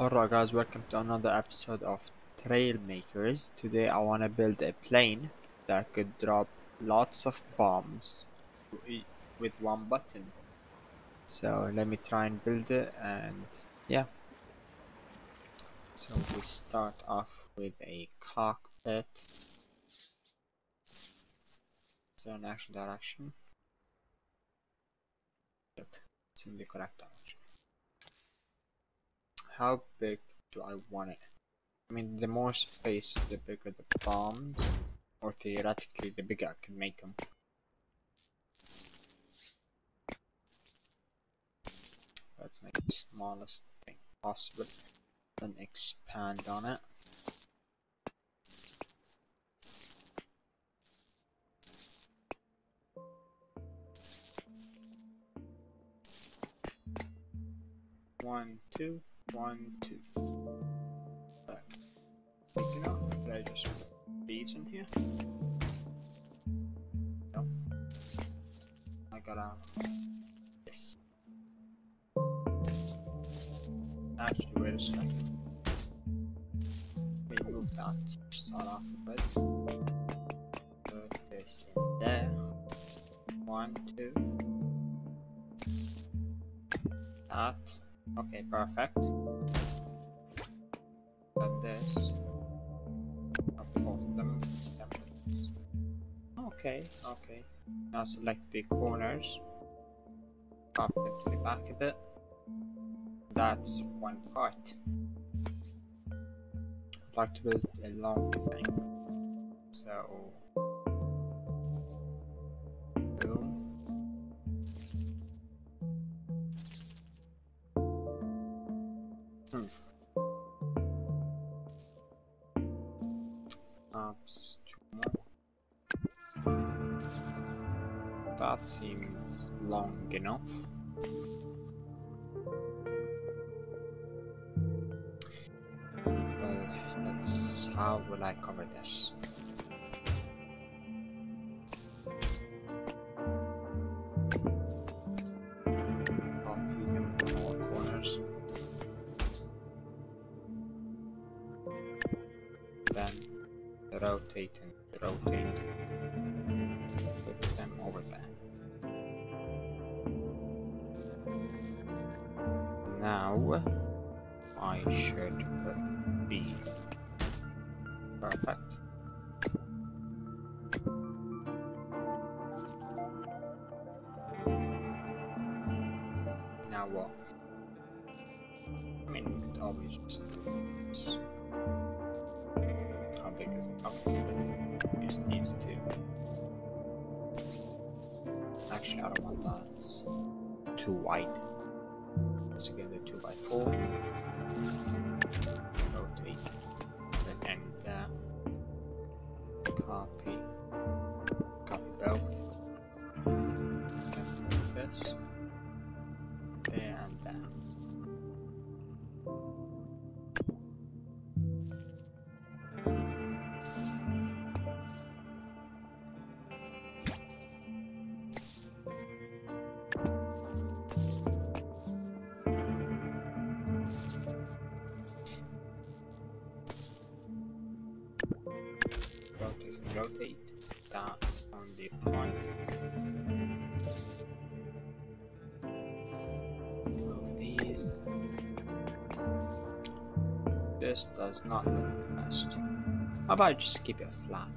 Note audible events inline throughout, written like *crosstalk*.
Alright guys, welcome to another episode of Trailmakers. Today I want to build a plane that could drop lots of bombs with one button. So let me try and build it and yeah. So we start off with a cockpit. There an action direction? Yep, it's in the correct how big do I want it? I mean, the more space, the bigger the bombs, or theoretically, the bigger I can make them. Let's make the smallest thing possible, then expand on it. One, two. One, two. Big enough? Did I just beads in here? No. I gotta. Um, yes. Actually, wait a second. We move that start off with. Put this in there. One, two. That. Okay, perfect. And this. Okay, okay. Now select the corners. Pop them to the back a bit. That's one part. I'd like to build a long thing. So Hmm. More. That seems long enough. Well, let's. How will I cover this? Rotate that on the front. Move these. This does not look best. How about I just keep it flat?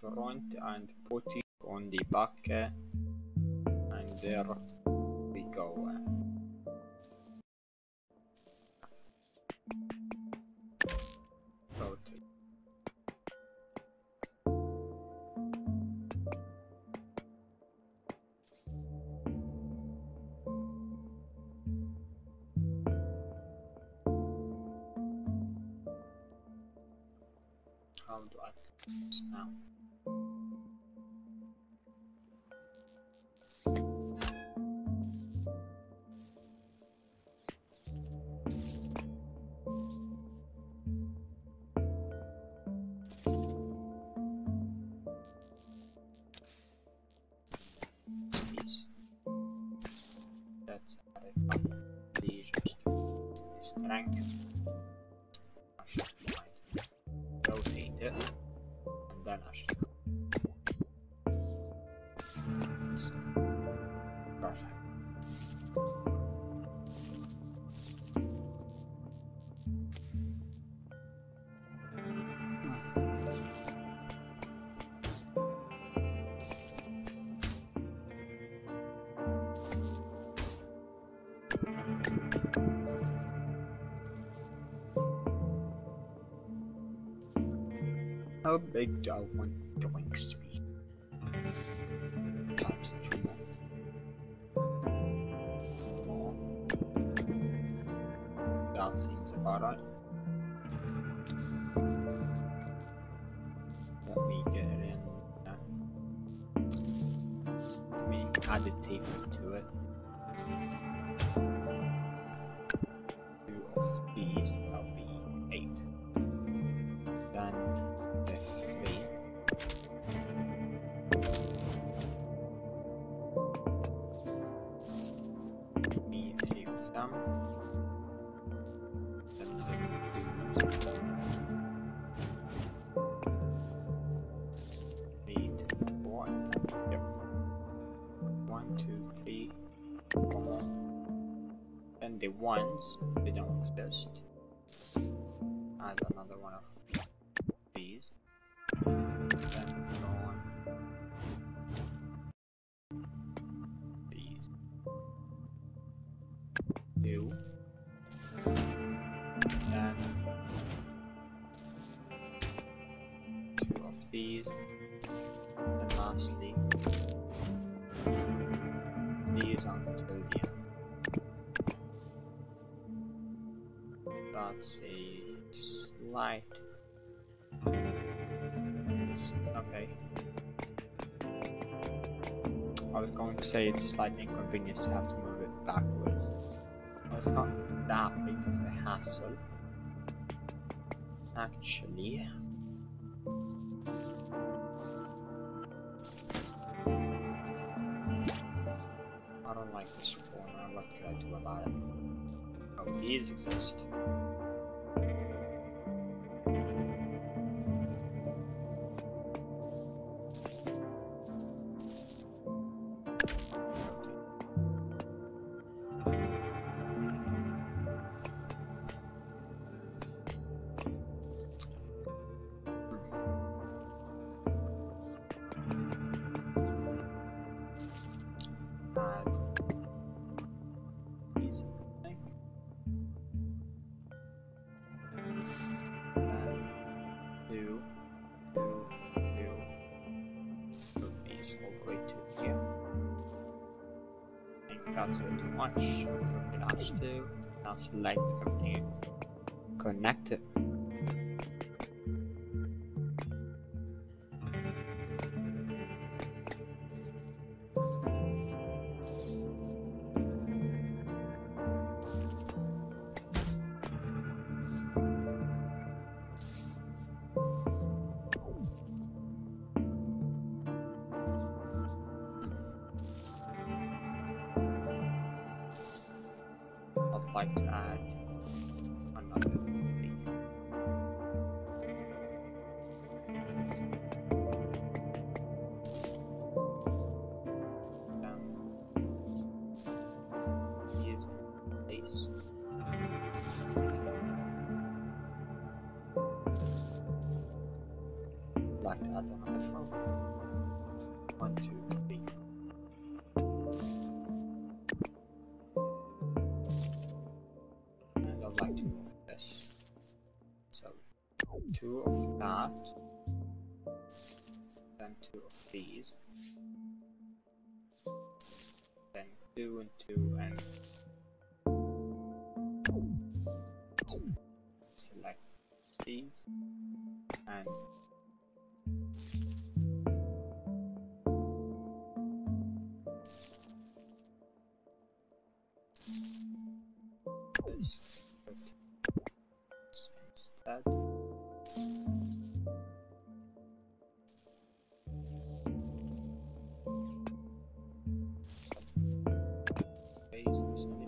Front and put it on the back and there we go. How do I do this now? How big do I two, three, and the ones, they don't exist. Add another one of A slight it's okay. I was going to say it's slightly inconvenience to have to move it backwards. It's not that big of a hassle. Actually. I don't like this corner. What could I do about it? Oh, these exist. Now select everything. Connect time. raise this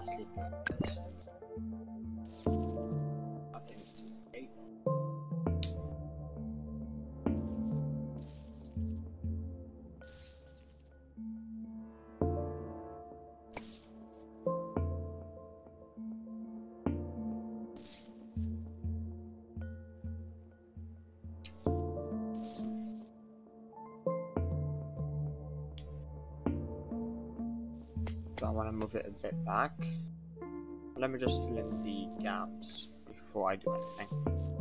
lastly move it a bit back. Let me just fill in the gaps before I do anything.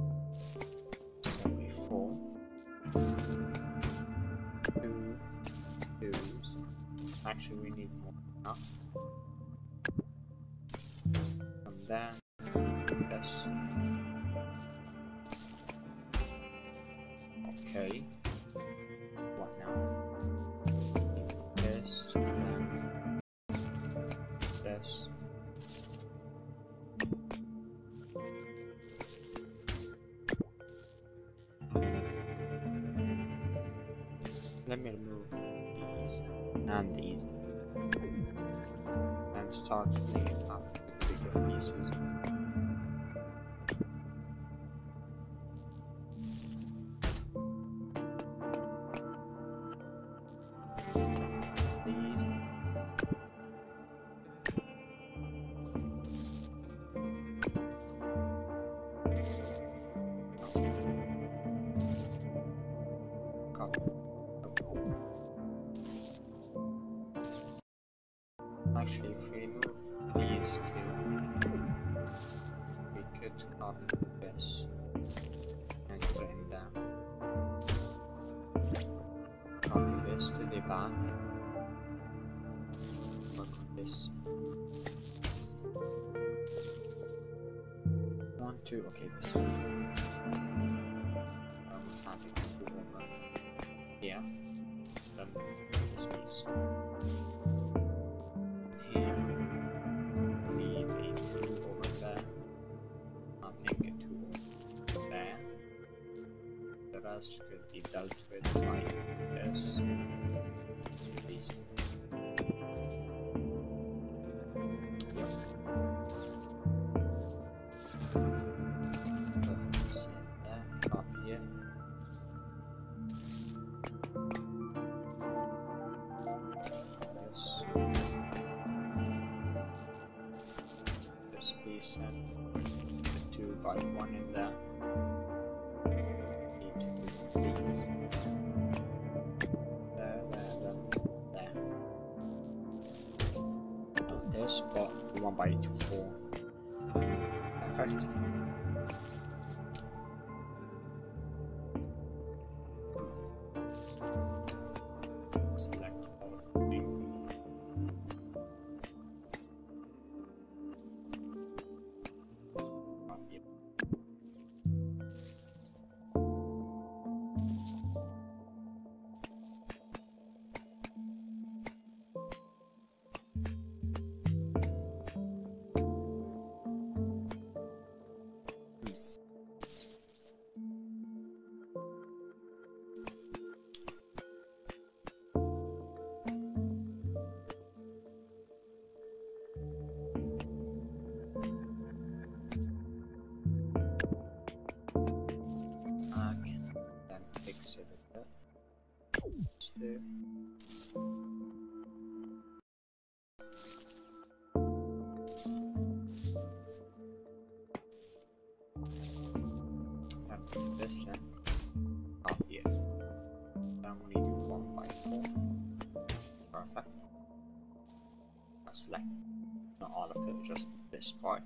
favor of these two, we could copy this and put claim down. Copy this to the back. Look this. One, two, okay, this. Um, yeah, um, this piece. us to be dug. Just do. Then this in. Copy. Then we need to one by four. Perfect. Now select not all of it, just this part.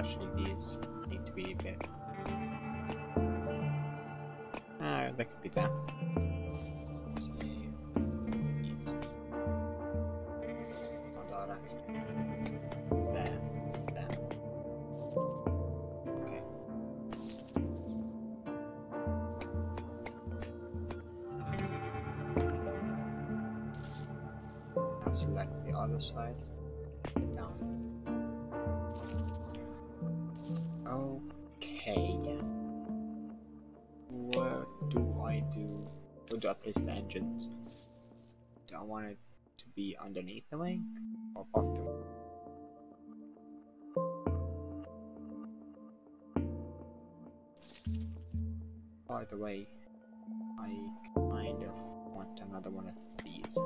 Actually, these need to be a bit. Ah, that could be that. Select the other side. Okay. what do I do? Where do I place the engines? Do I want it to be underneath the wing or above the wing? By the way, I kind of want another one of these.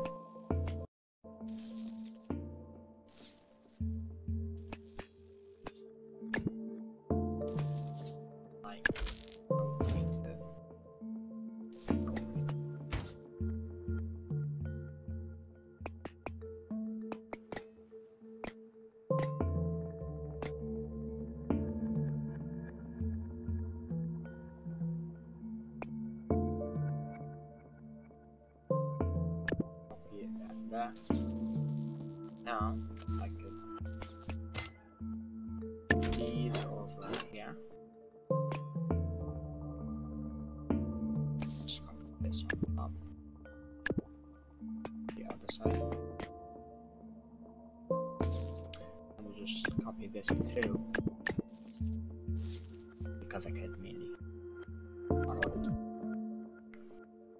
This through. Because I could mainly.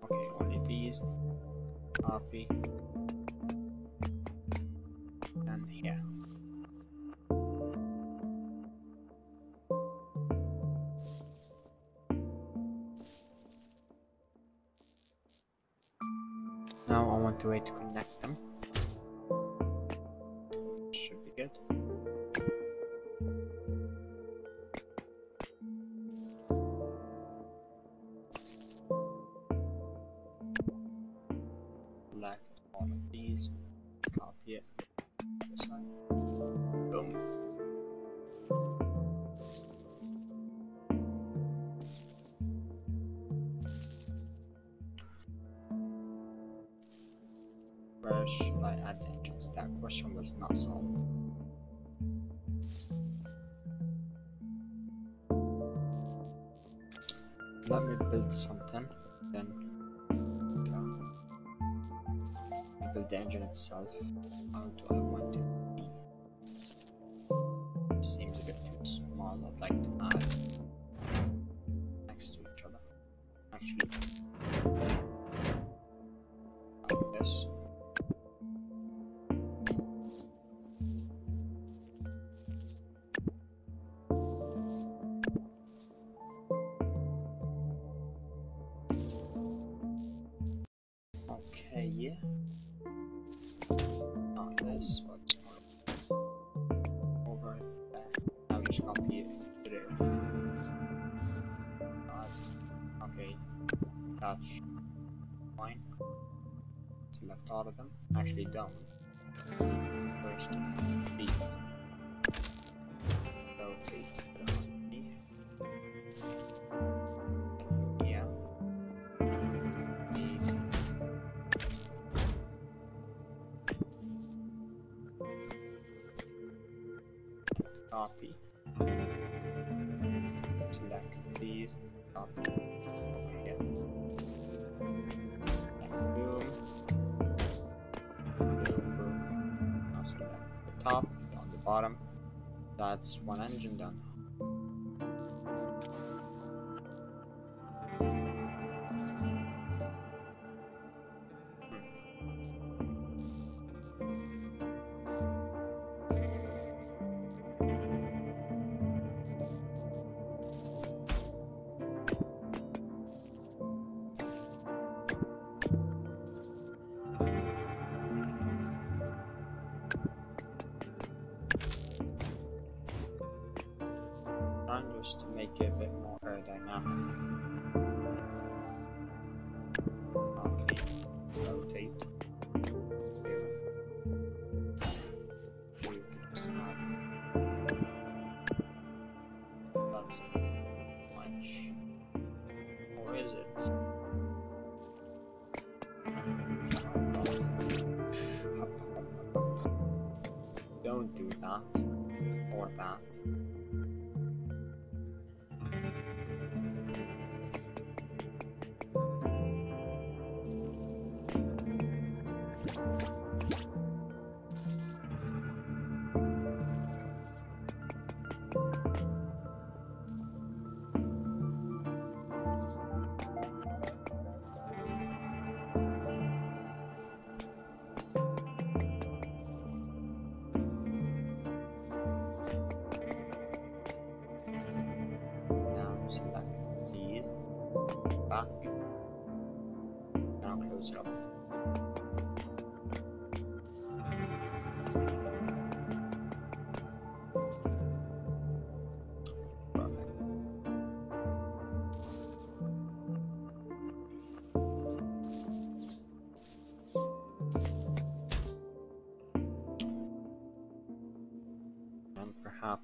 Okay, only these. Copy. And here. Now I want a way to connect engine itself. All of them. Actually, don't. First, these. Top, on the bottom. That's one engine done. Done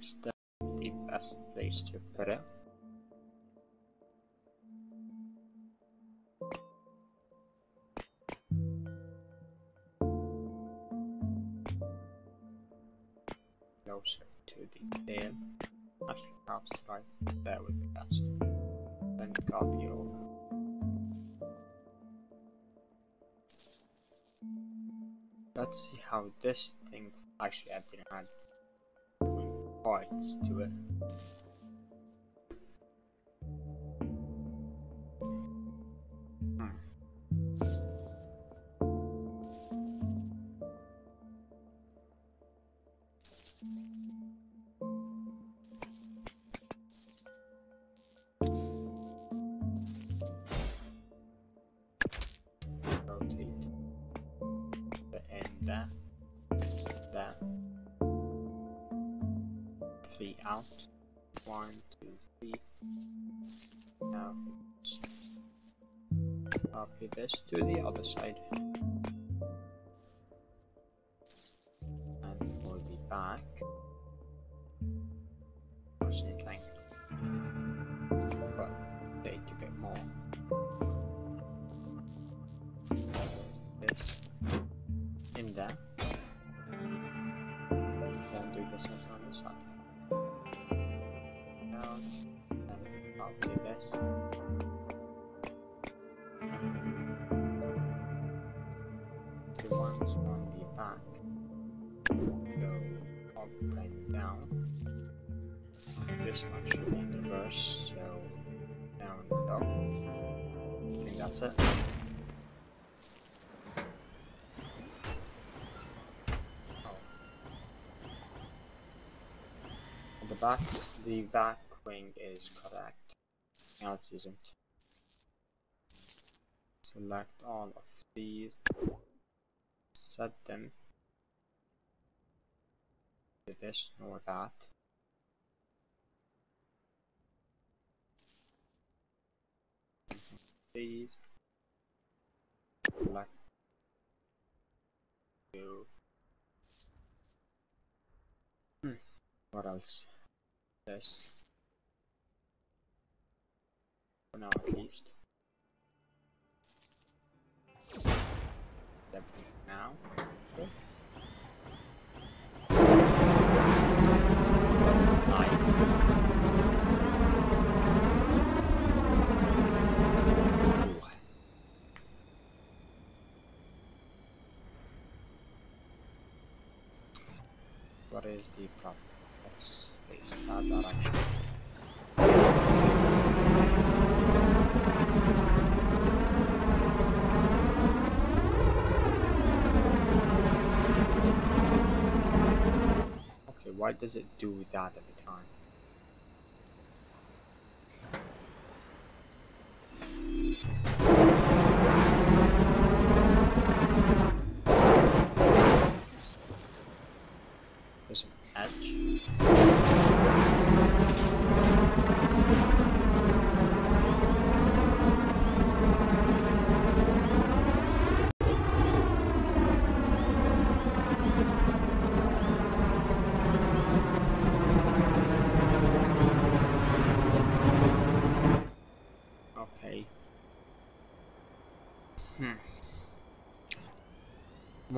perhaps that's the best place to put it. Closer to the tail. Actually, perhaps right there would be best. Then copy over. Let's see how this thing. Actually, I didn't add parts to it. Copy this to the other side. And we'll be back, same thing. But take a bit more. This in there. Then do the same on the side down and copy this and down. This one should be in reverse, so down up. I think that's it. Oh. The back, the back wing is correct. Else isn't. Select all of these, set them this or that. These select to hmm. what else? This for now at least. Everything now. Ooh. What is the problem? Let's face that direction. Okay, why does it do with that every time?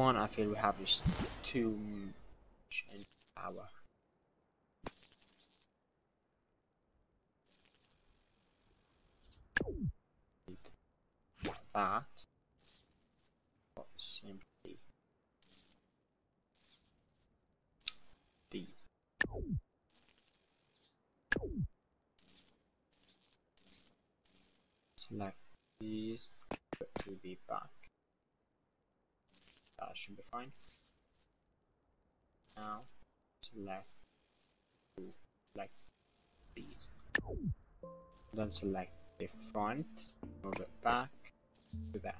One, I feel we have just too much in power. That. But simply these. Select these, to the back. That should be fine. Now select select these. Then select the front, move it back to that.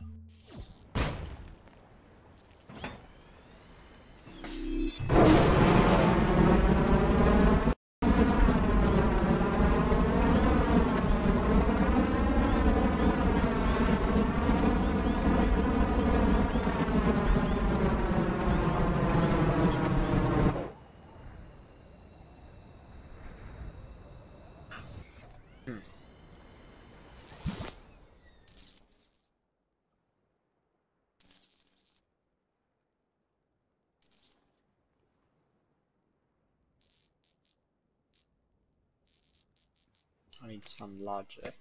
I need some logic.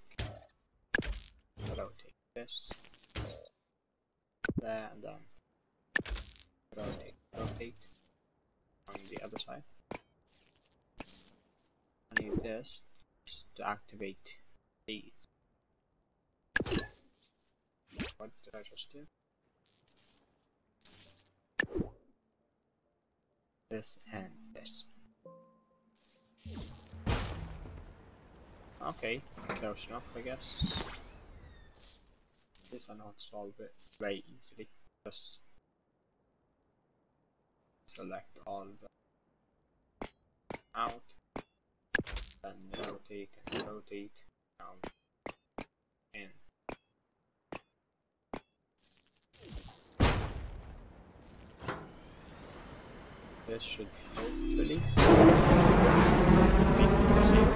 Rotate this. There and then rotate, rotate on the other side. I need this to activate these. What did I just do? This and this. Okay, close enough, I guess. This I know how to solve it very easily. Just select all the out, then rotate rotate down in. This should hopefully be the same.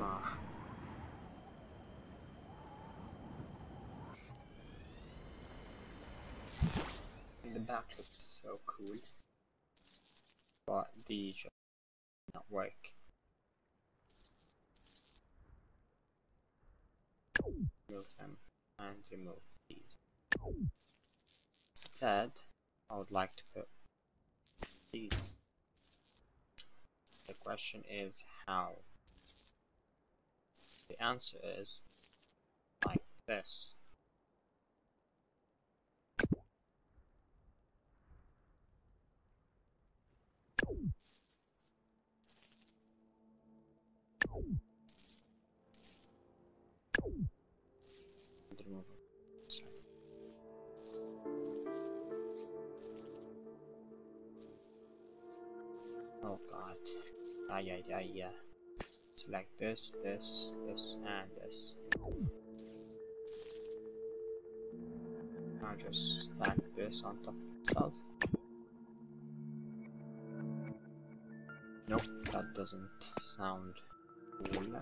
Ah. And the back looks so cool. but the just not work. Remove them and remove these. Instead, I would like to put these. The question is how? The answer is like this. Oh god. Ah yeah yeah yeah. Select this, this, this, and this. Now just stack this on top of itself. Nope, that doesn't sound cool.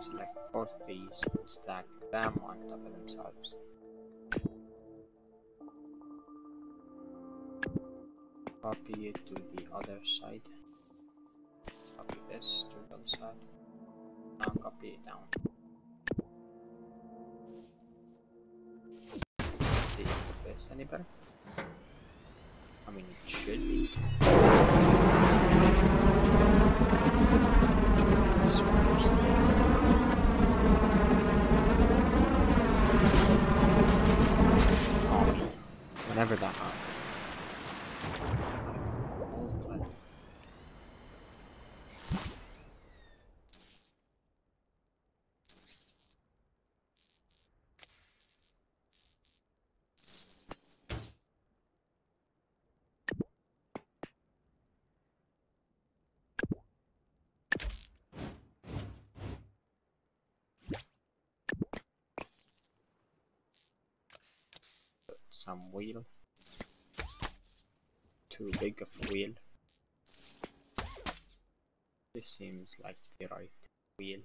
Select both these and stack them on top of themselves. Copy it to the other side. Copy this to the other side. Now copy it down. Let's see, is this any better? I mean, it should be. Whenever that happens. Some wheel. Too big of a wheel. This seems like the right wheel.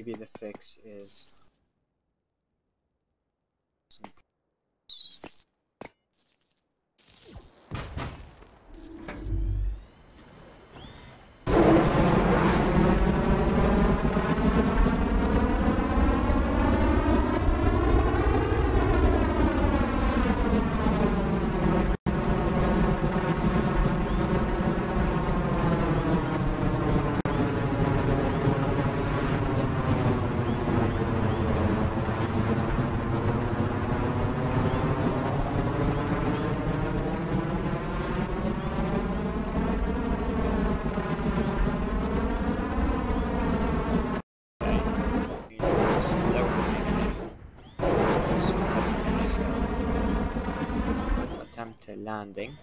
Maybe the fix is landing.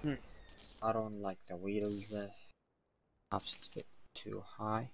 Hmm. I don't like the wheels uh, a bit too high.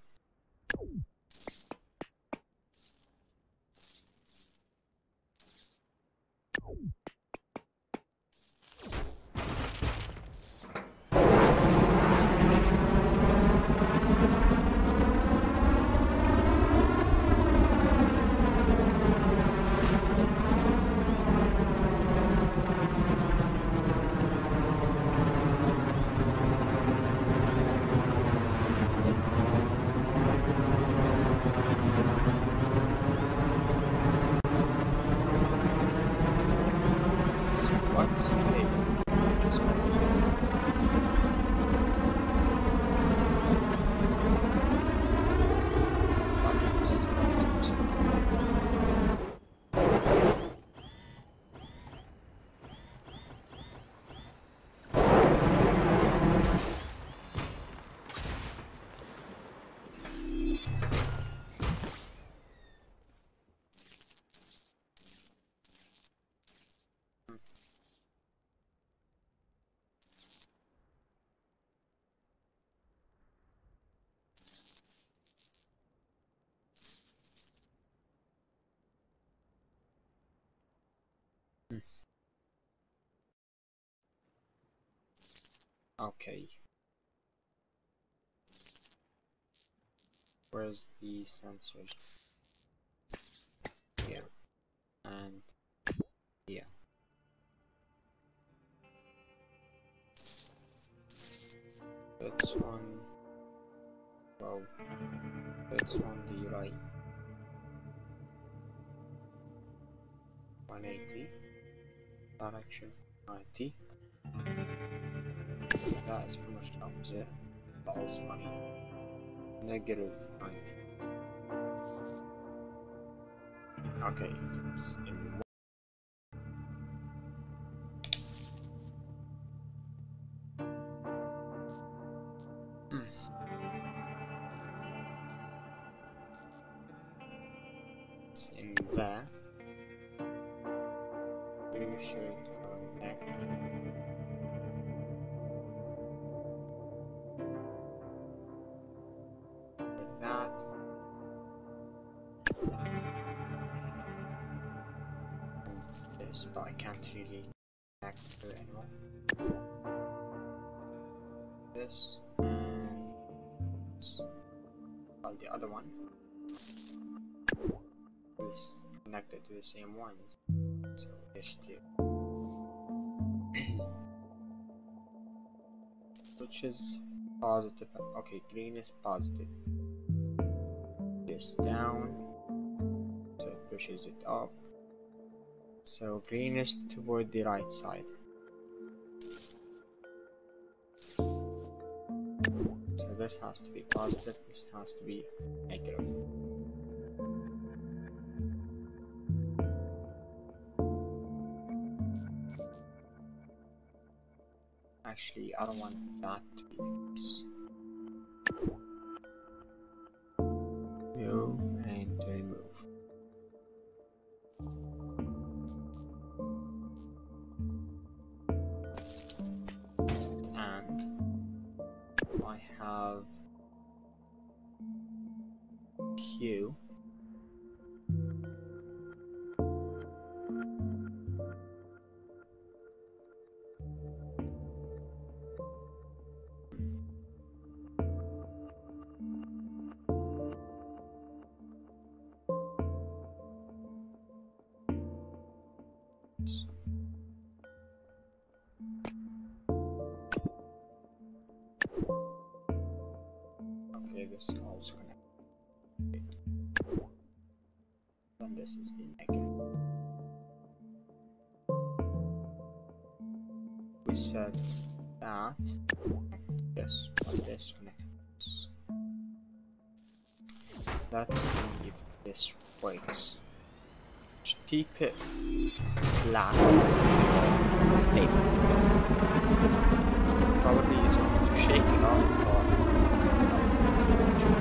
Okay. Where's the sensors? Here. And here. That's on well that's on the right. 180 direction that is pretty much the opposite but also money. Negative 90 okay can't really connect to anyone. This and. Well, the other one is connected to the same one. So this *coughs* two. Which is positive. Okay, green is positive. This down. So it pushes it up. So green is toward the right side. So this has to be positive, this has to be negative. Actually, I don't want that to be this is the negative. We said that. Yes, but this connects. Let's see if this works. Just keep it flat and stable. Probably is to shake it off, but it should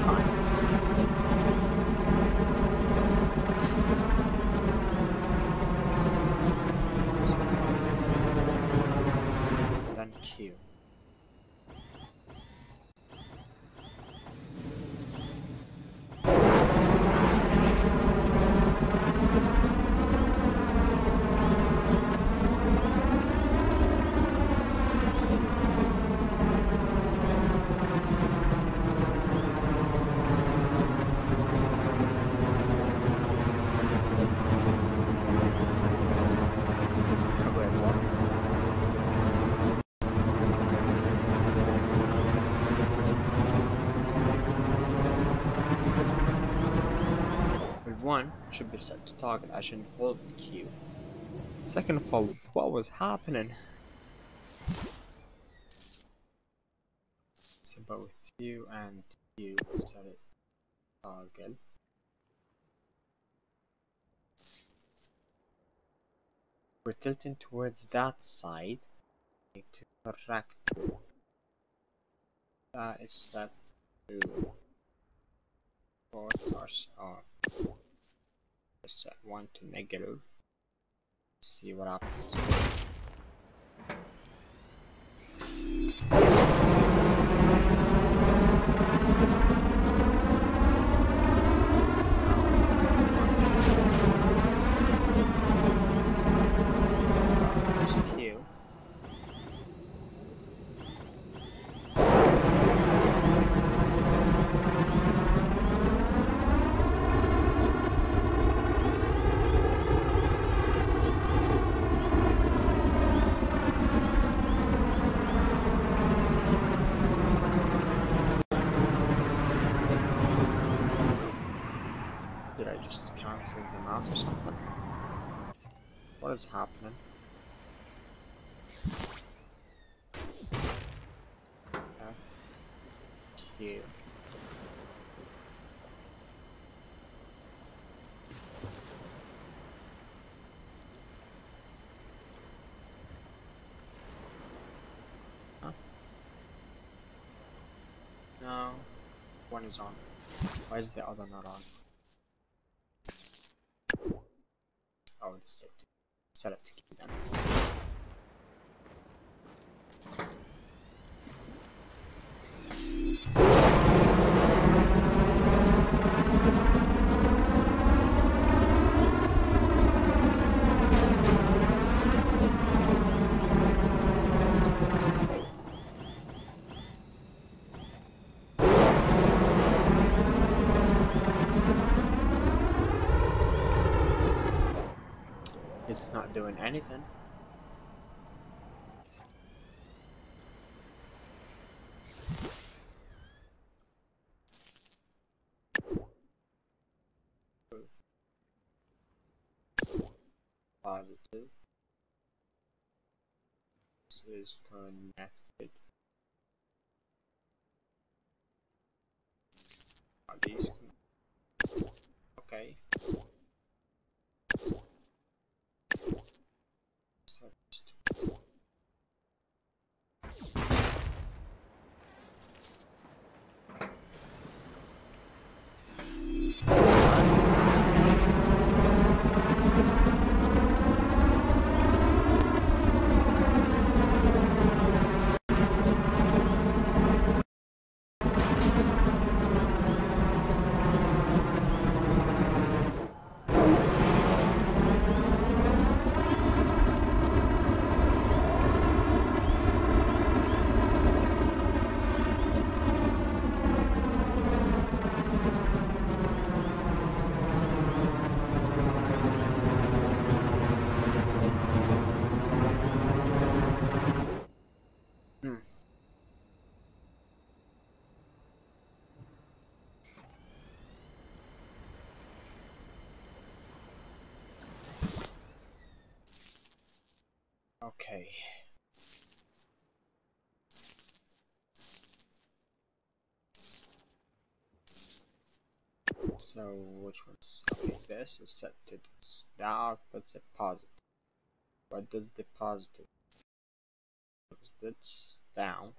should be set to target. I shouldn't hold the Q. Second of all, what was happening? So both Q and Q set it target. We're tilting towards that side. Need to correct. That is set to four cars set one to negative. See what happens. There's Q. Did I just cancel them out or something? What is happening? F Q Huh? No, one is on. Why is the other not on? Oh, it's set to, set up to key then. It's doing anything. Positive. This is connected. Are these con- okay? So just Hmm. Okay. So which one's okay? This is set to this. That output's a positive. What does the positive? Because that's down.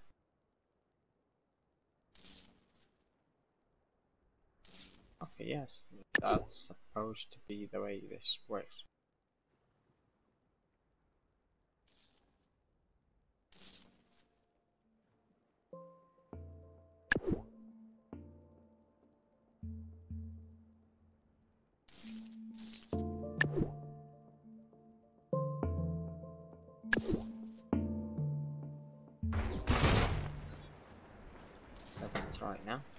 Okay, yes, that's supposed to be the way this works. Let's now.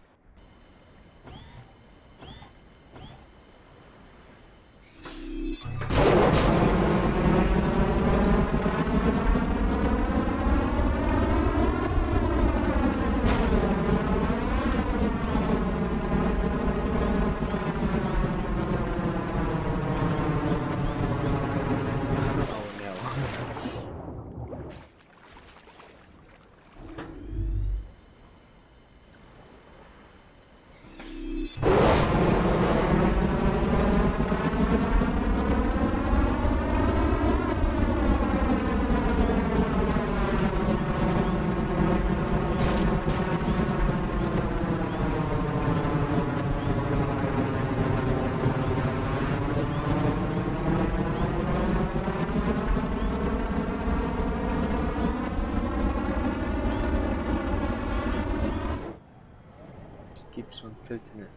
On tilting it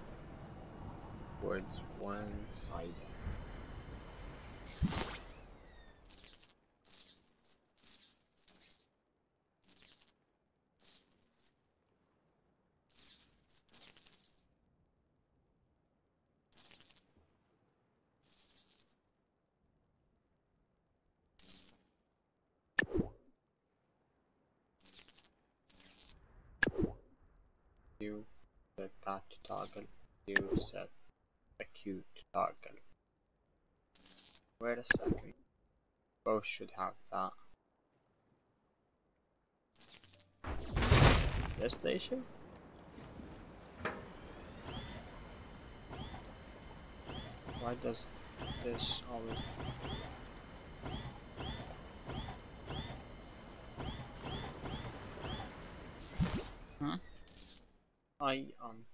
towards one side. To toggle. You set acute toggle. Wait a second. Both should have that. Is this the station? Why does this always... I am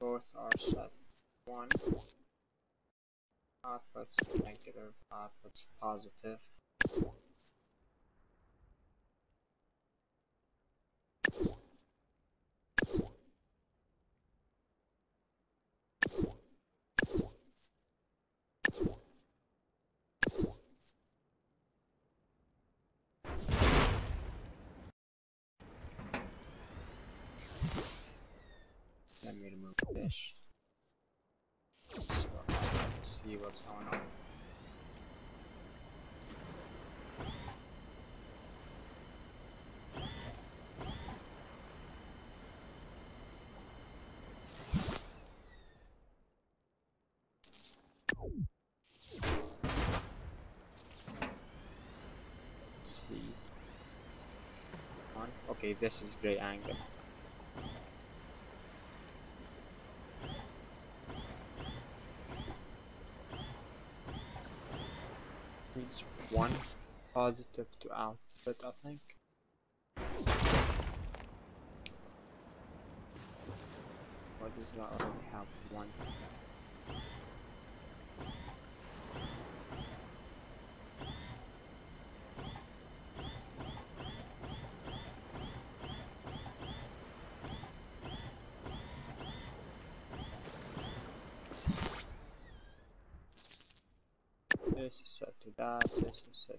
Both are set 1. Outputs negative, outputs positive. This. So let's see what's going on. See. Okay, this is great angle. needs one positive to output, I think. Or does that already have one? This is set to that, this is set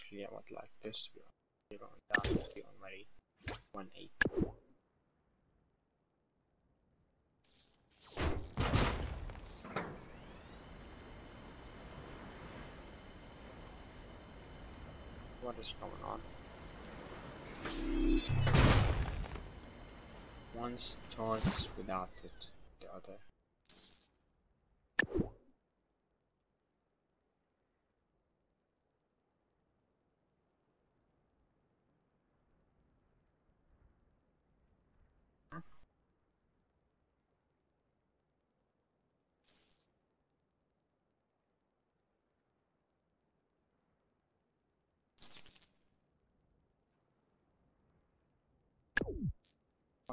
Actually, I would like this to be on zero and that to be my one eight. What is going on? One starts without it, the other.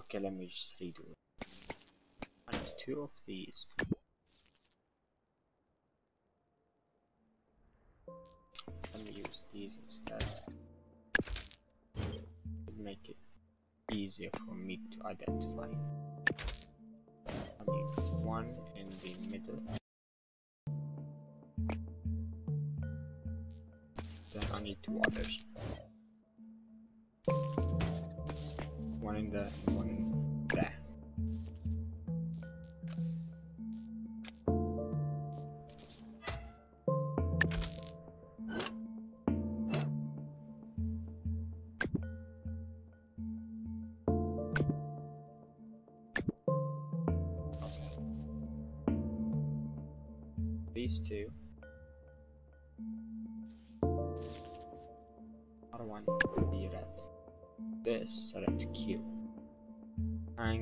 Okay, let me just redo it. Need two of these. Let me use these instead. Make it easier for me to identify. I need one in the middle. Then I need two others. one in the one in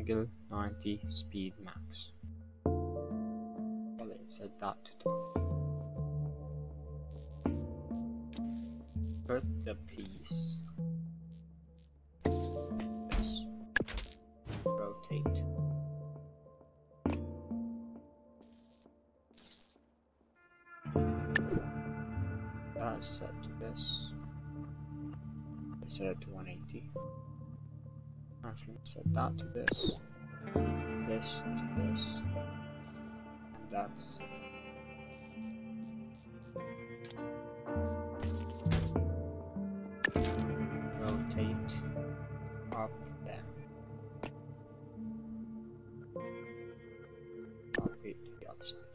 Angle 90 speed max. Well, it said that to top. Put the piece. Rotate. That's set to this set it to 180. Actually, set that to this, this to this, and that's rotate up there. Copy to the other side.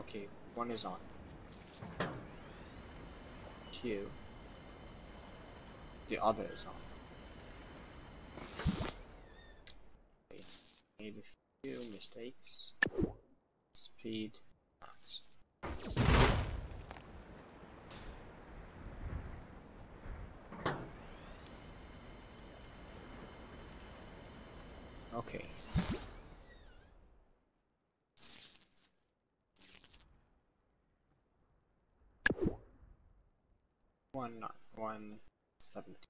Okay, one is on. Q. The other is on. Okay. Made a few mistakes. Speed. Okay. One one seventy.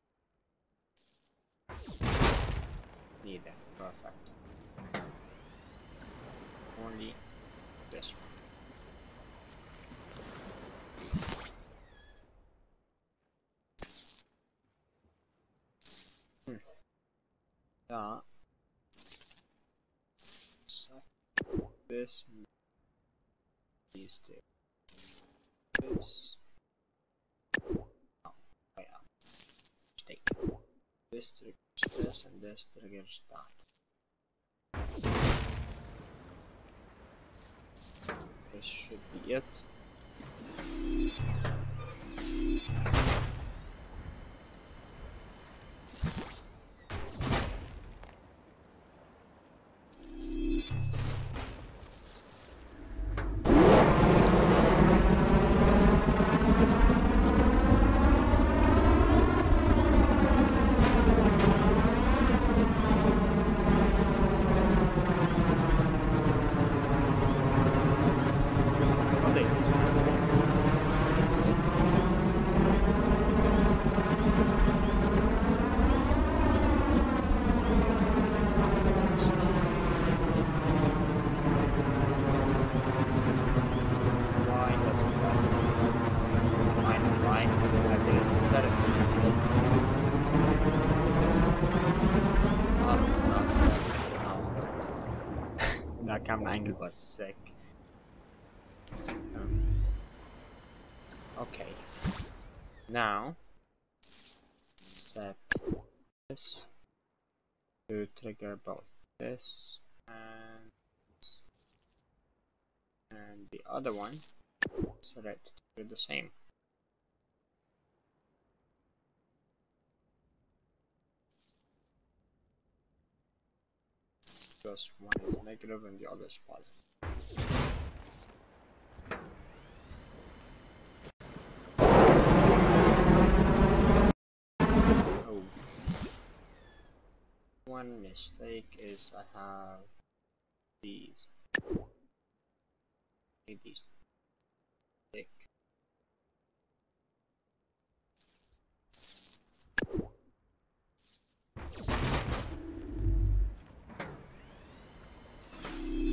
Neither. Perfect. Only this one. Hmm. That. This. These two. This. Mistake. This triggers this and this triggers that. This should be it. That was sick. Um, okay. Now set this to trigger both this and and the other one it to do the same. Because one is negative and the other is positive. Oh. One mistake is I have these. Need these thick. Uh, Now lift off. In the water. Let's try that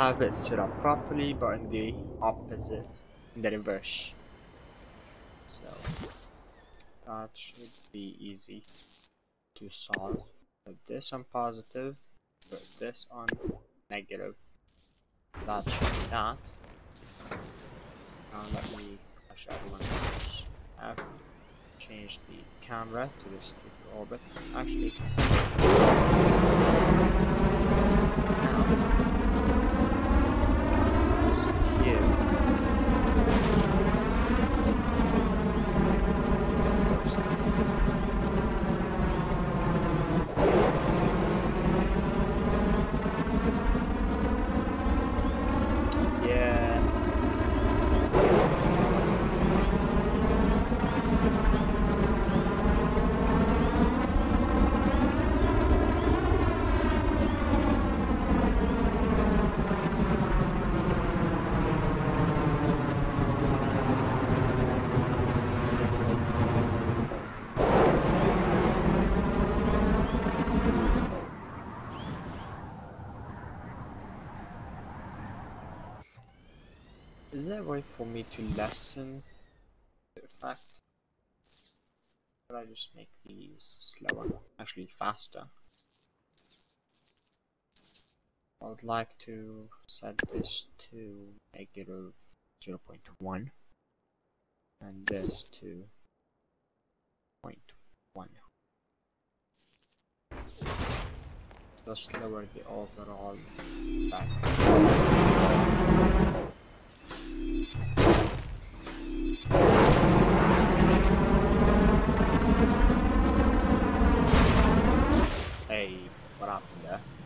have it set up properly, but in the opposite, in the reverse. So that should be easy to solve. Put this on positive, put this on negative. That should be that. Now let me crash everyone else. F. Change the camera to the orbit. Actually, now it's here. Is there a way for me to lessen the effect? Could I just make these slower? Actually faster. I would like to set this to negative 0 0.1 and this to 0.1 just lower the overall back. Hey, what happened there? That's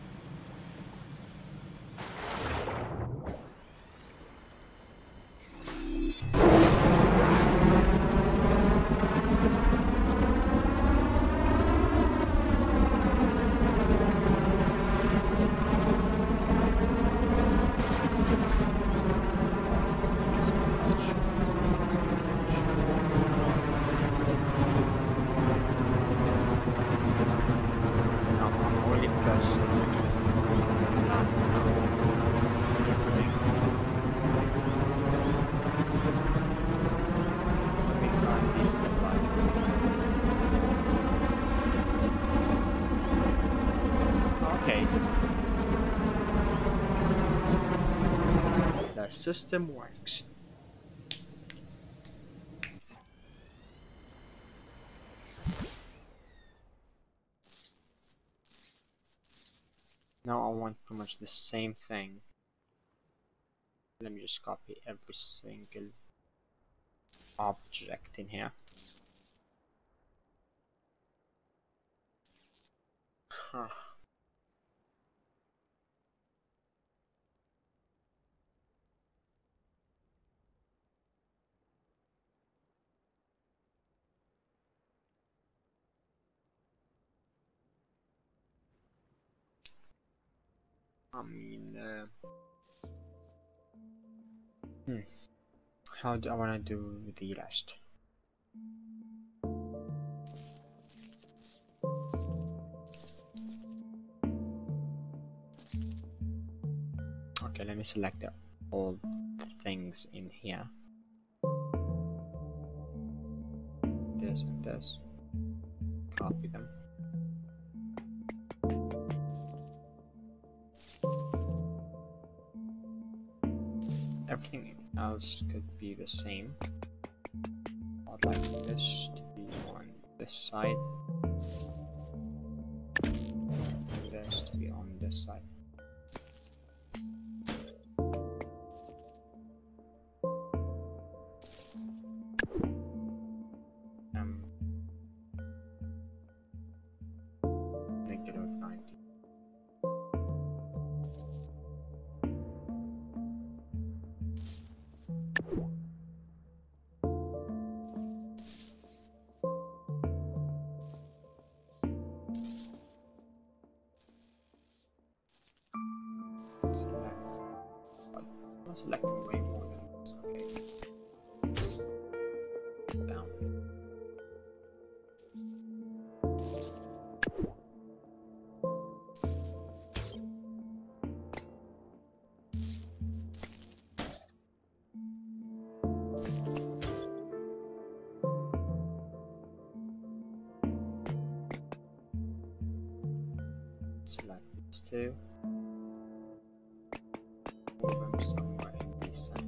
The system works. Now I want pretty much the same thing. Let me just copy every single object in here. Huh. I mean, uh, hmm. How do I want to do the rest? Okay, let me select the all things in here. This and this. Copy them. Everything else could be the same. I'd like this to be on this side. And this to be on this side. Move them somewhere center.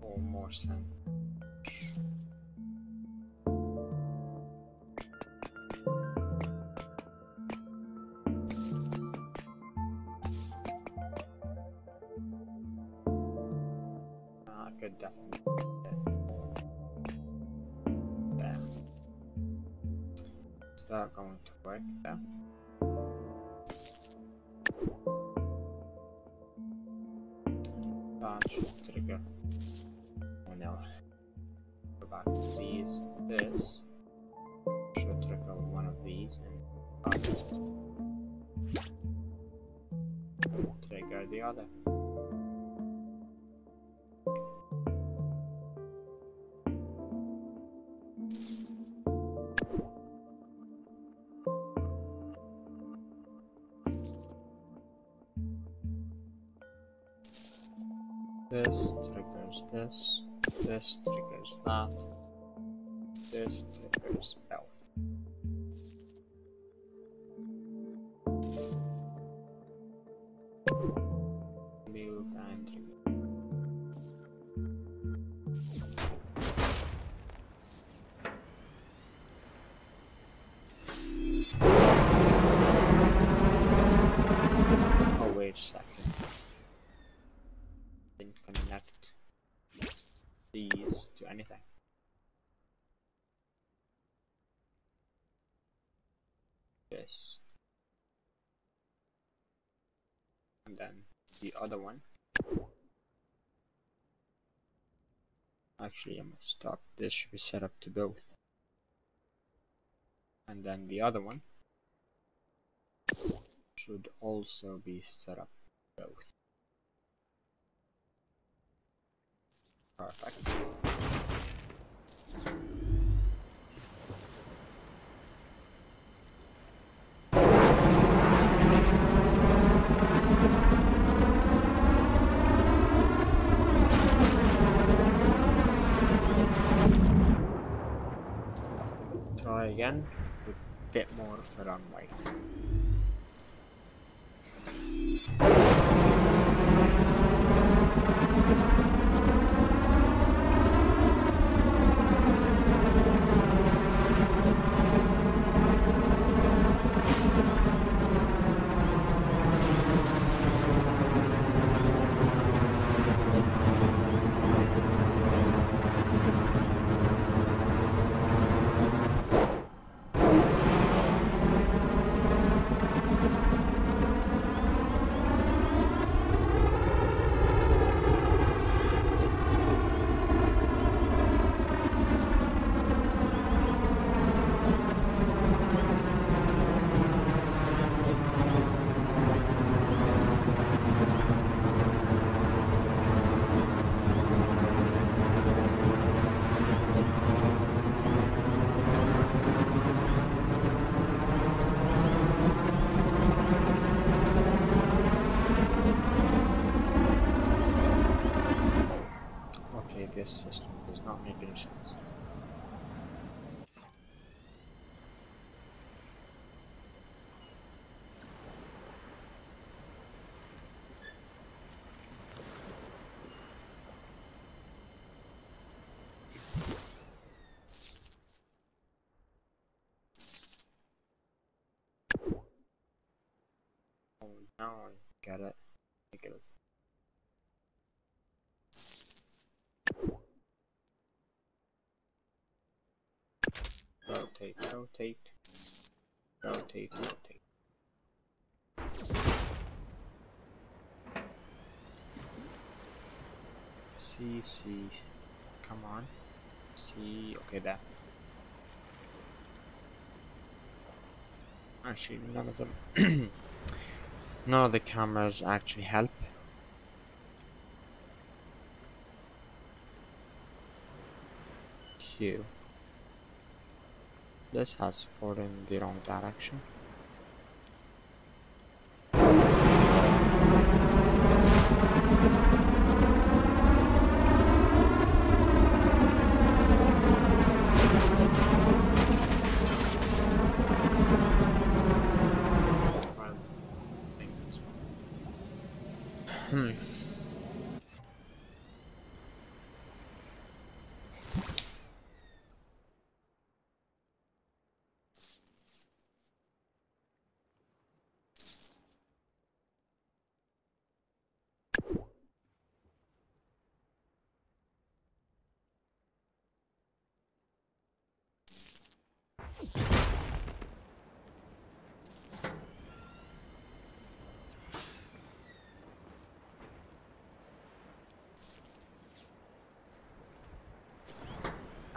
Or more center. Ah, I could definitely get. Is that going to work there? That To these. This should trigger one of these and trigger the other. This triggers this. This triggers ah. that. This triggers Actually, I messed up. This should be set up to both. And then the other one should also be set up both. Now I get it. Negative. Rotate, rotate, rotate, rotate. C, C, come on. C, okay, that. Actually, none of them. *clears throat* none of the cameras actually help. Q. This has fallen in the wrong direction. Well, I think this one. Hmm.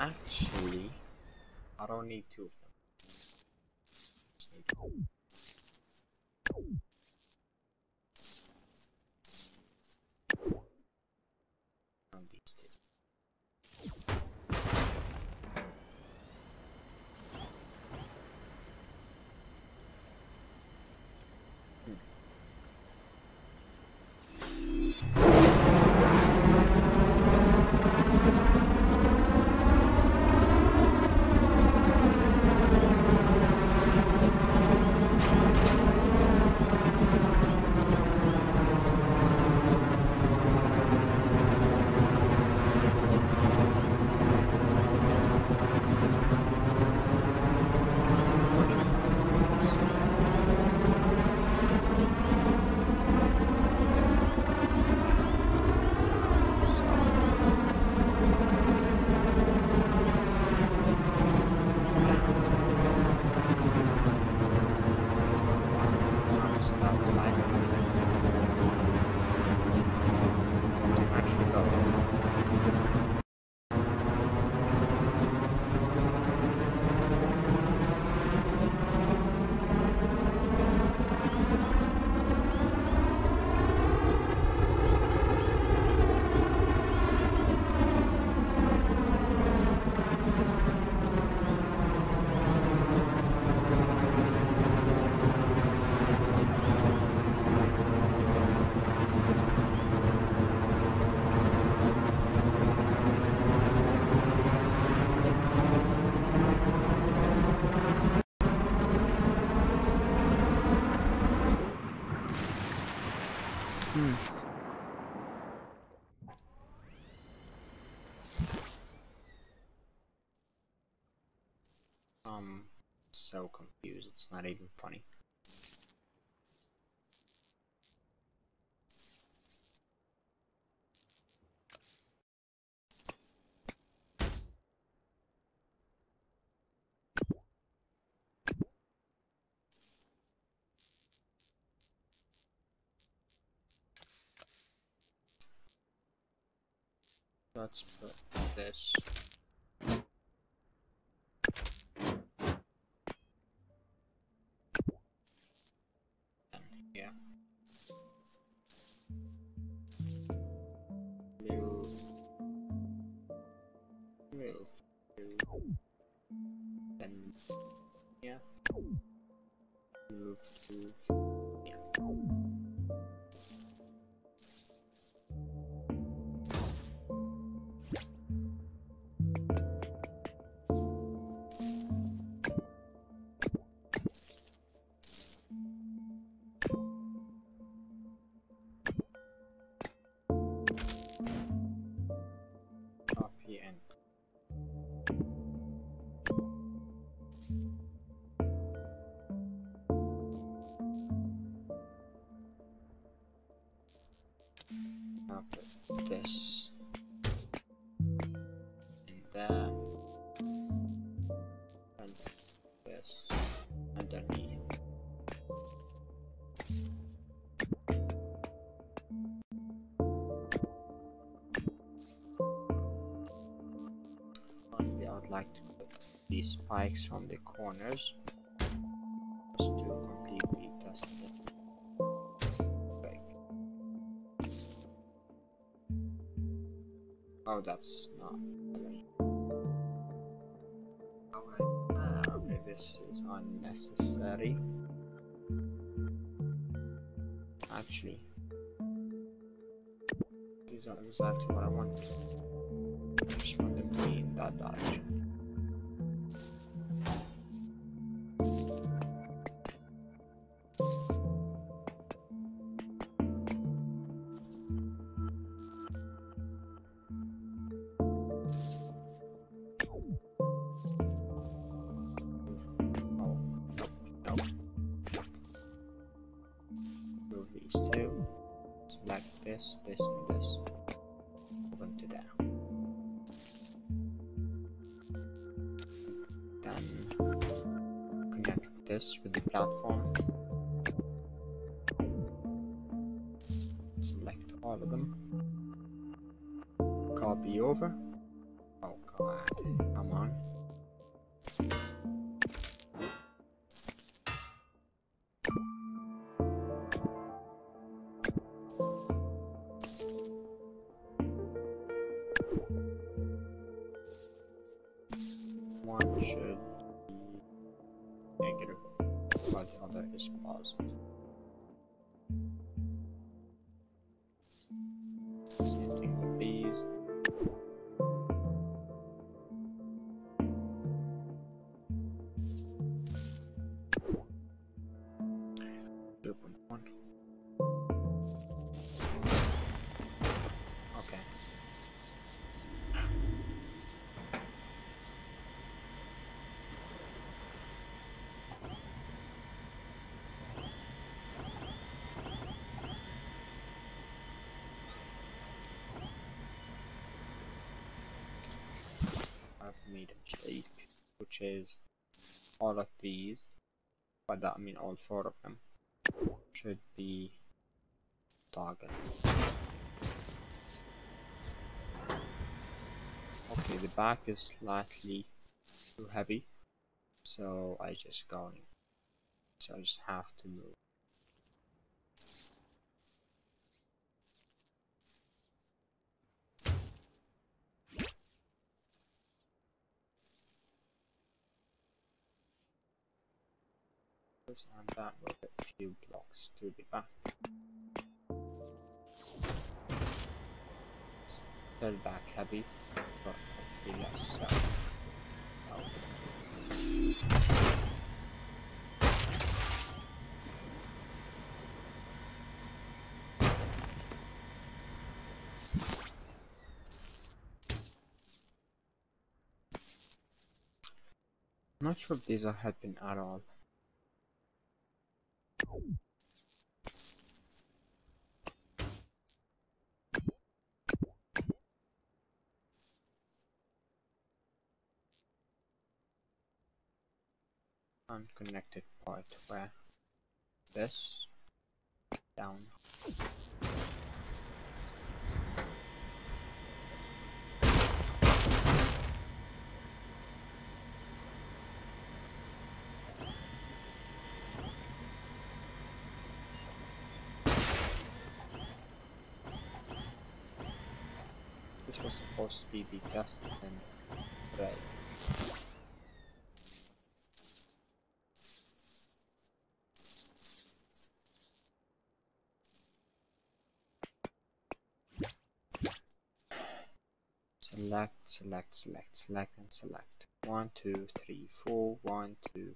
Actually, I don't need two of them. That's fine. Not even funny. Let's put this. Now put this in there and this underneath. Finally, I would like to put these spikes on the corners just to completely test oh, that's not. Okay, this is unnecessary. Actually, these are exactly what I want. I just want them to be in that direction. This, and this. Them to there. Then connect this with the platform. Select all of them. Copy over. Made a which is all of these, by that I mean all four of them, should be toggle. Okay, the back is slightly too heavy, so I just going, so I just have to move. surface and that will get a few blocks to the back. Still back heavy, but hopefully less so. I'm not sure if these are helping at all. Unconnected part where this down This was supposed to be the dust and right. Select, select, select, select, and select. One, two, three, four, one, two,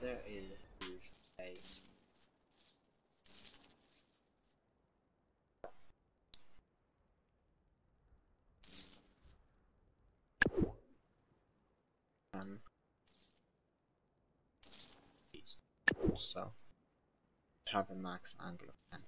there is a. And also have a max angle of 10.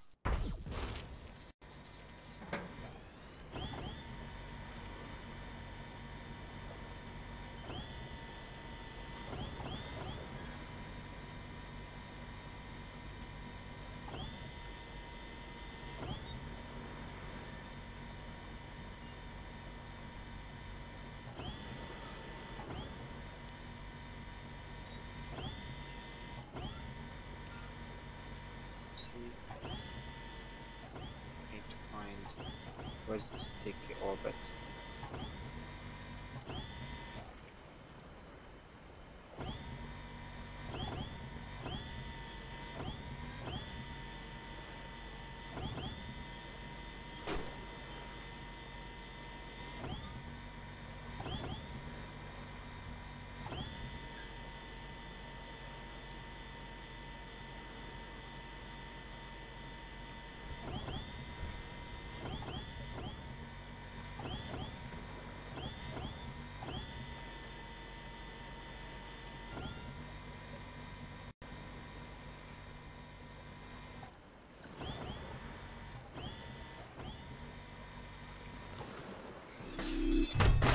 Need to find where's the sticky orbit.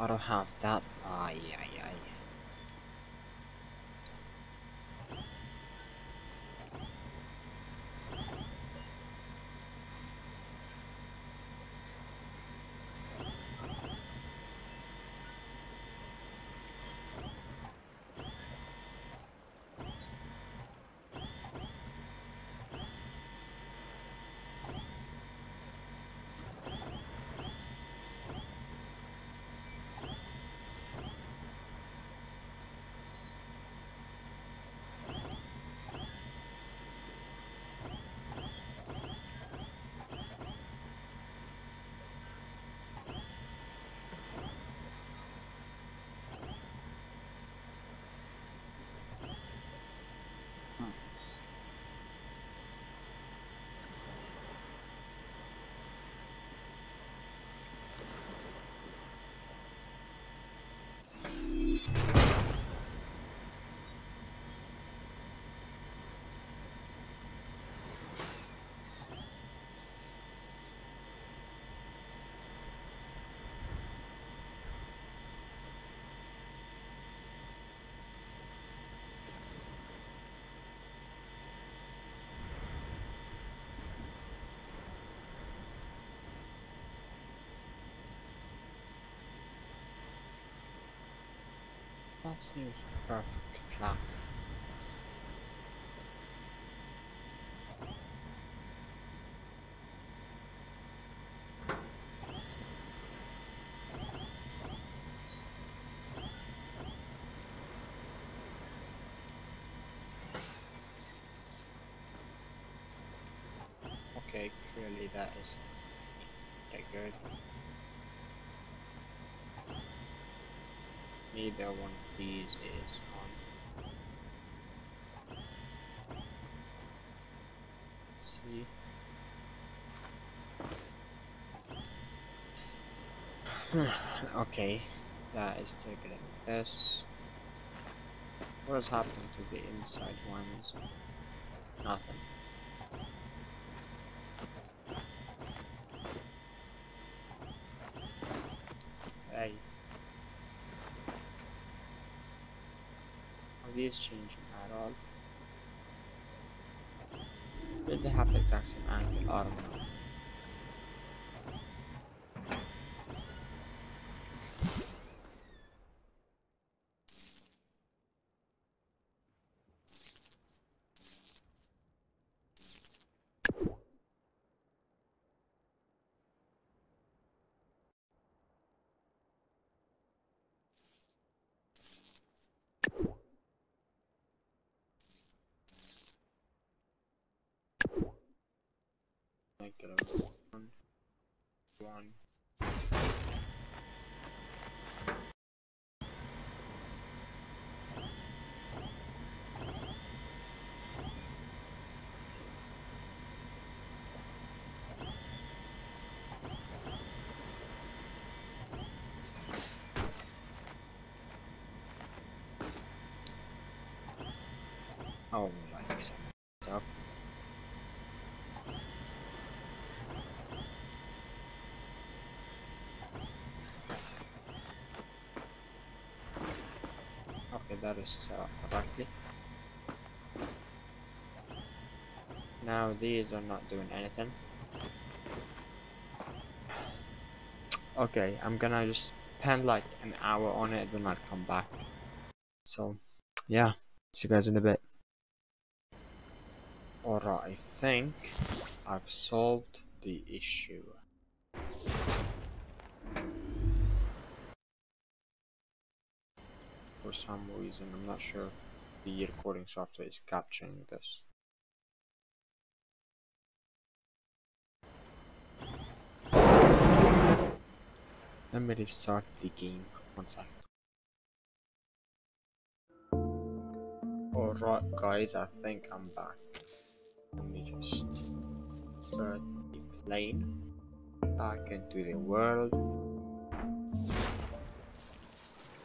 I don't have that. Uh, ay, ay, seems perfectly flat. Okay, clearly that is triggered. Neither one these is on. Let's see. *sighs* okay, that is triggering this. What is happening to the inside ones? Nothing. Hey. These changing at all? Did they have the exact same angle? I it a uh, one, one. Oh, like some that is uh. Now these are not doing anything. Okay, I'm gonna just spend like an hour on it, then I'll come back. So, yeah, see you guys in a bit. Alright, I think I've solved the issue. For some reason, I'm not sure if the recording software is capturing this. Let me restart the game. One second. Alright guys, I think I'm back. Let me just insert the plane back into the world.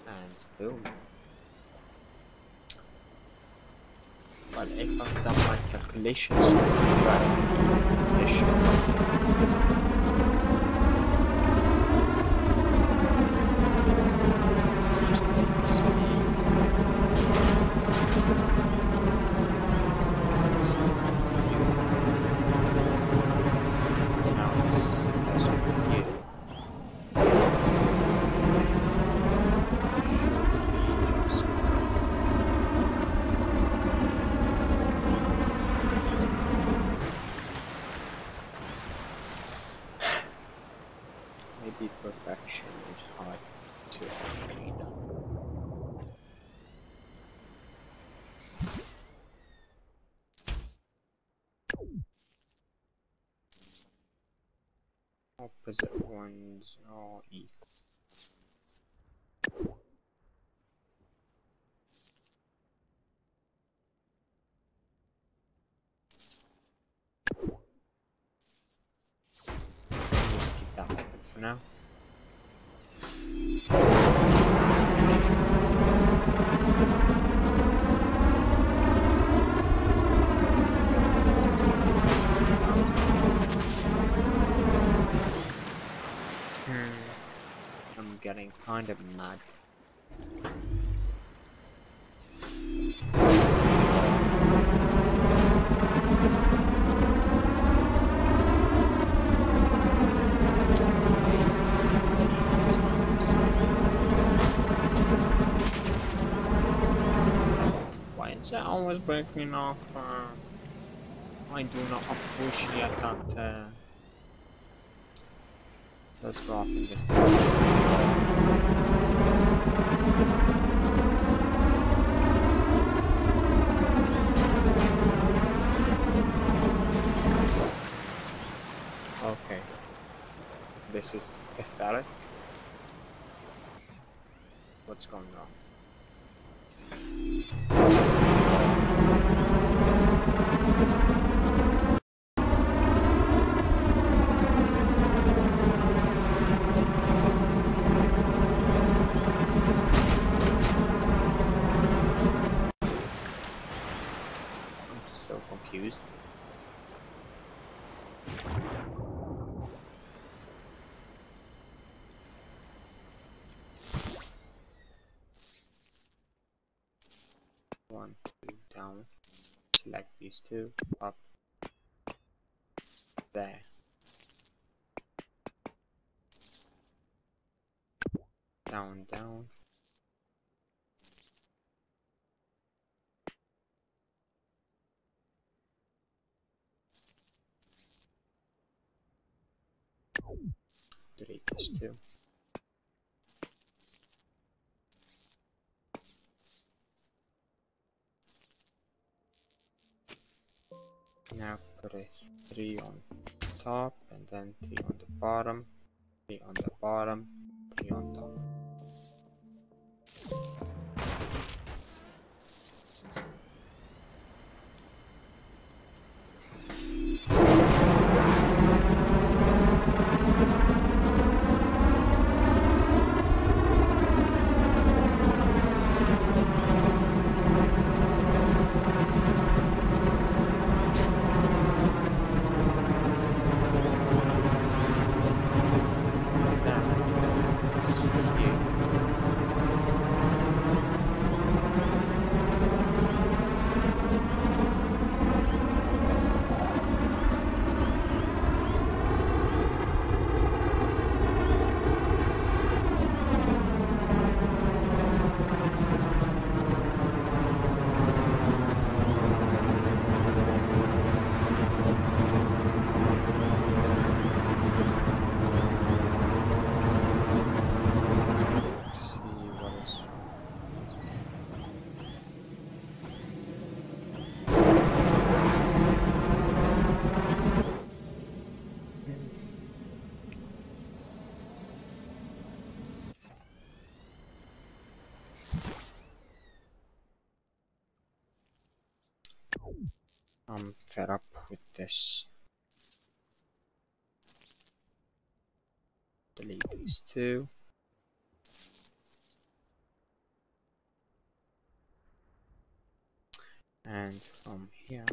And boom. Well, if I've done my calculations correctly, this should just doesn't speed. So, continue. Now it's also you. Just Maybe perfection is hard to attain. Opposite ones are equal. Getting kind of mad. was breaking off. Uh, I do not, I can't. Uh, let's go off in this Okay. This is pathetic. What's going on? One, two, down. Select these two, up. There. Down, down. Delete this too. Now put a 3 on top and then 3 on the bottom, 3 on the bottom, Delete these two. and from here.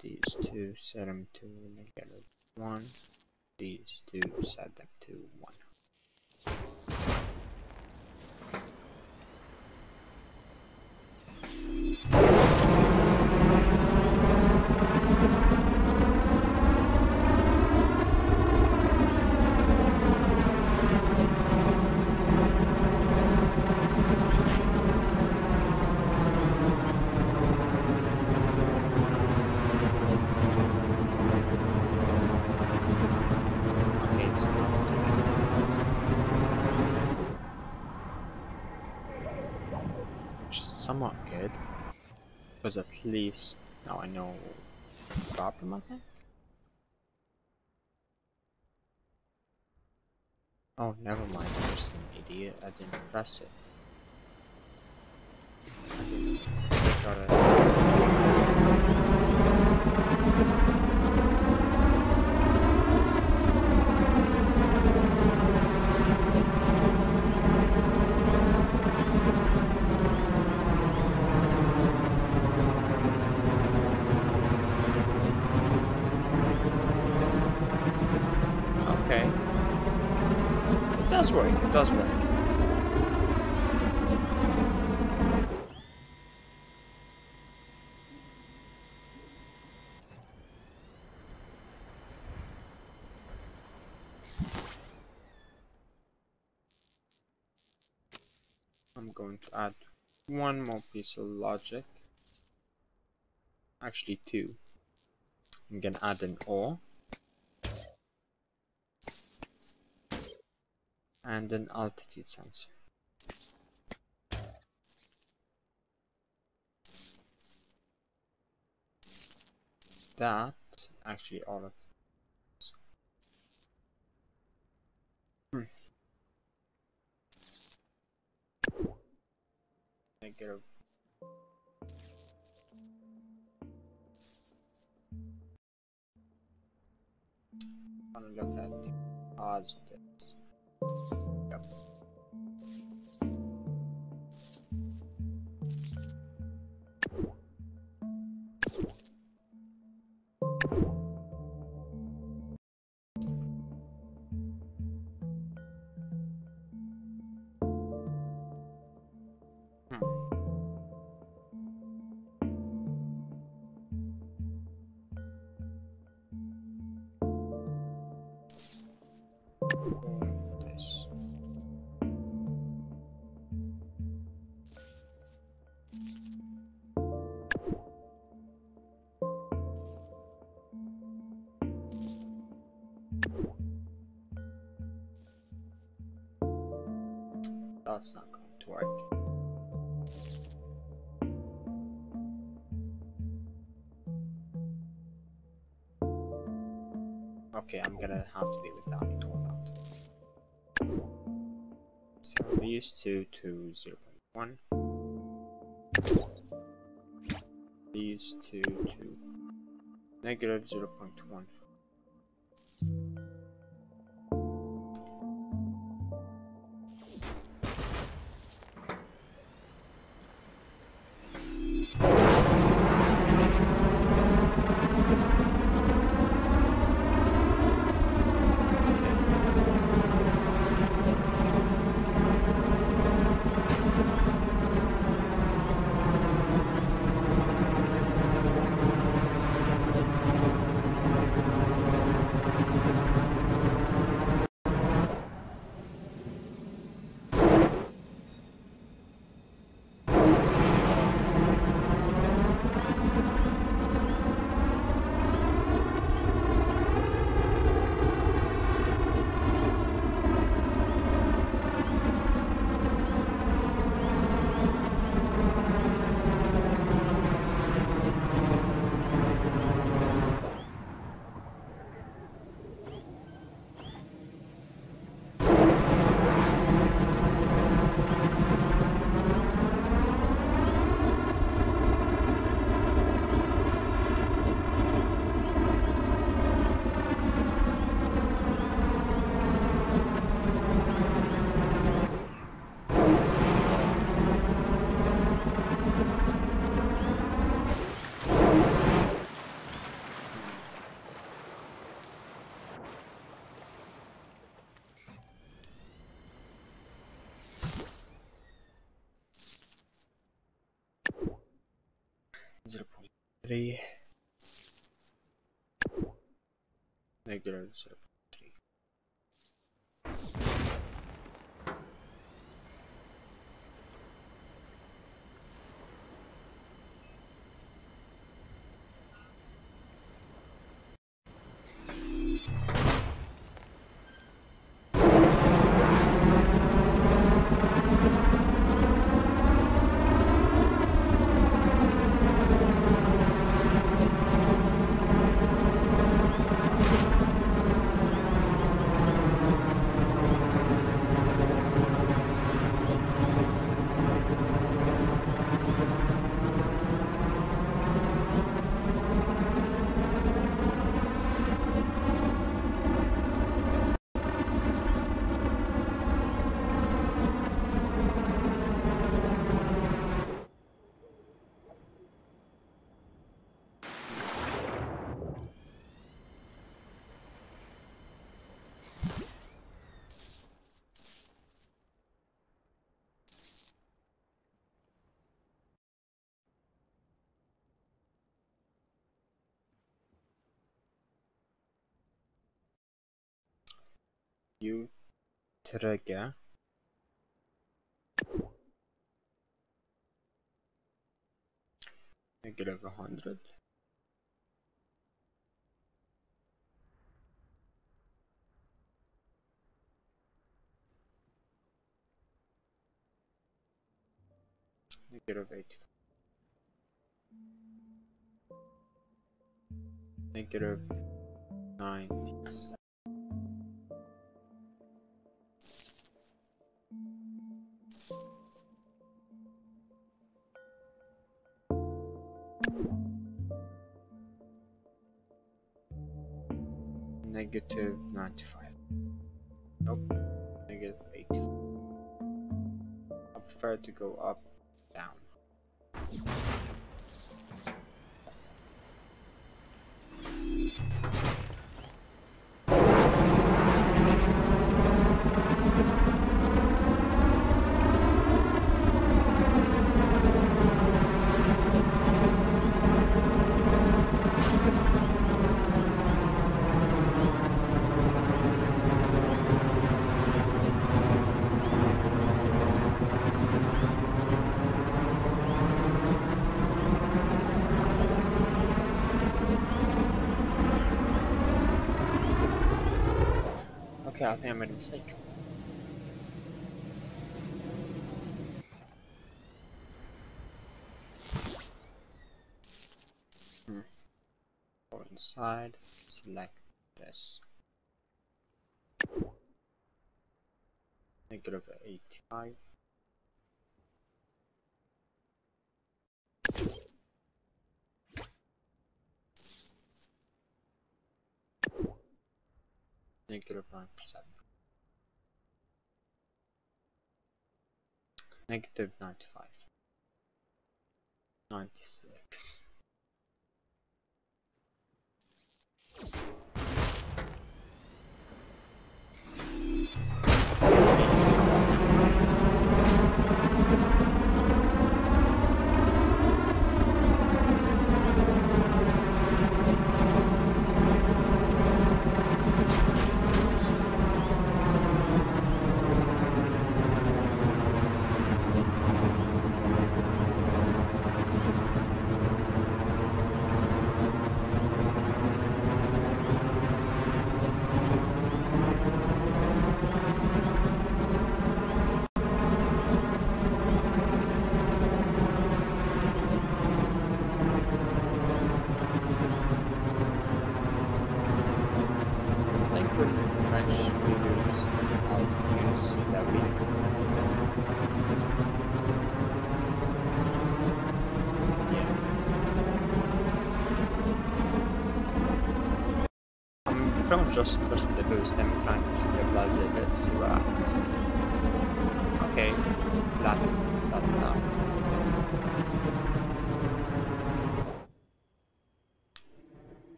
These two set them to negative one. These two set them to one Because at least now I know the problem I think Oh, never mind. I'm just an idiot. I didn't press it. I didn't click on it. Okay. It does work. It does work. I'm going to add one more piece of logic. Actually two. I'm gonna add an OR. And an altitude sensor. That, actually all of negative want to look at positives. That's not going to work. Okay, I'm gonna have to be without ignore that. So these two to 0 0.1. These two to negative 0 0.1. 0.3 negative 0 Utrega negative 100 negative 85 negative 90 Negative 95. Nope. Negative 85. I prefer to go up, down. Okay, I think I made a mistake. Hmm. Go inside, select this. Negative 85. Negative 97. Negative 95. 96. Just pressing the boost and trying to stabilize it see what happens. Okay, flat set now.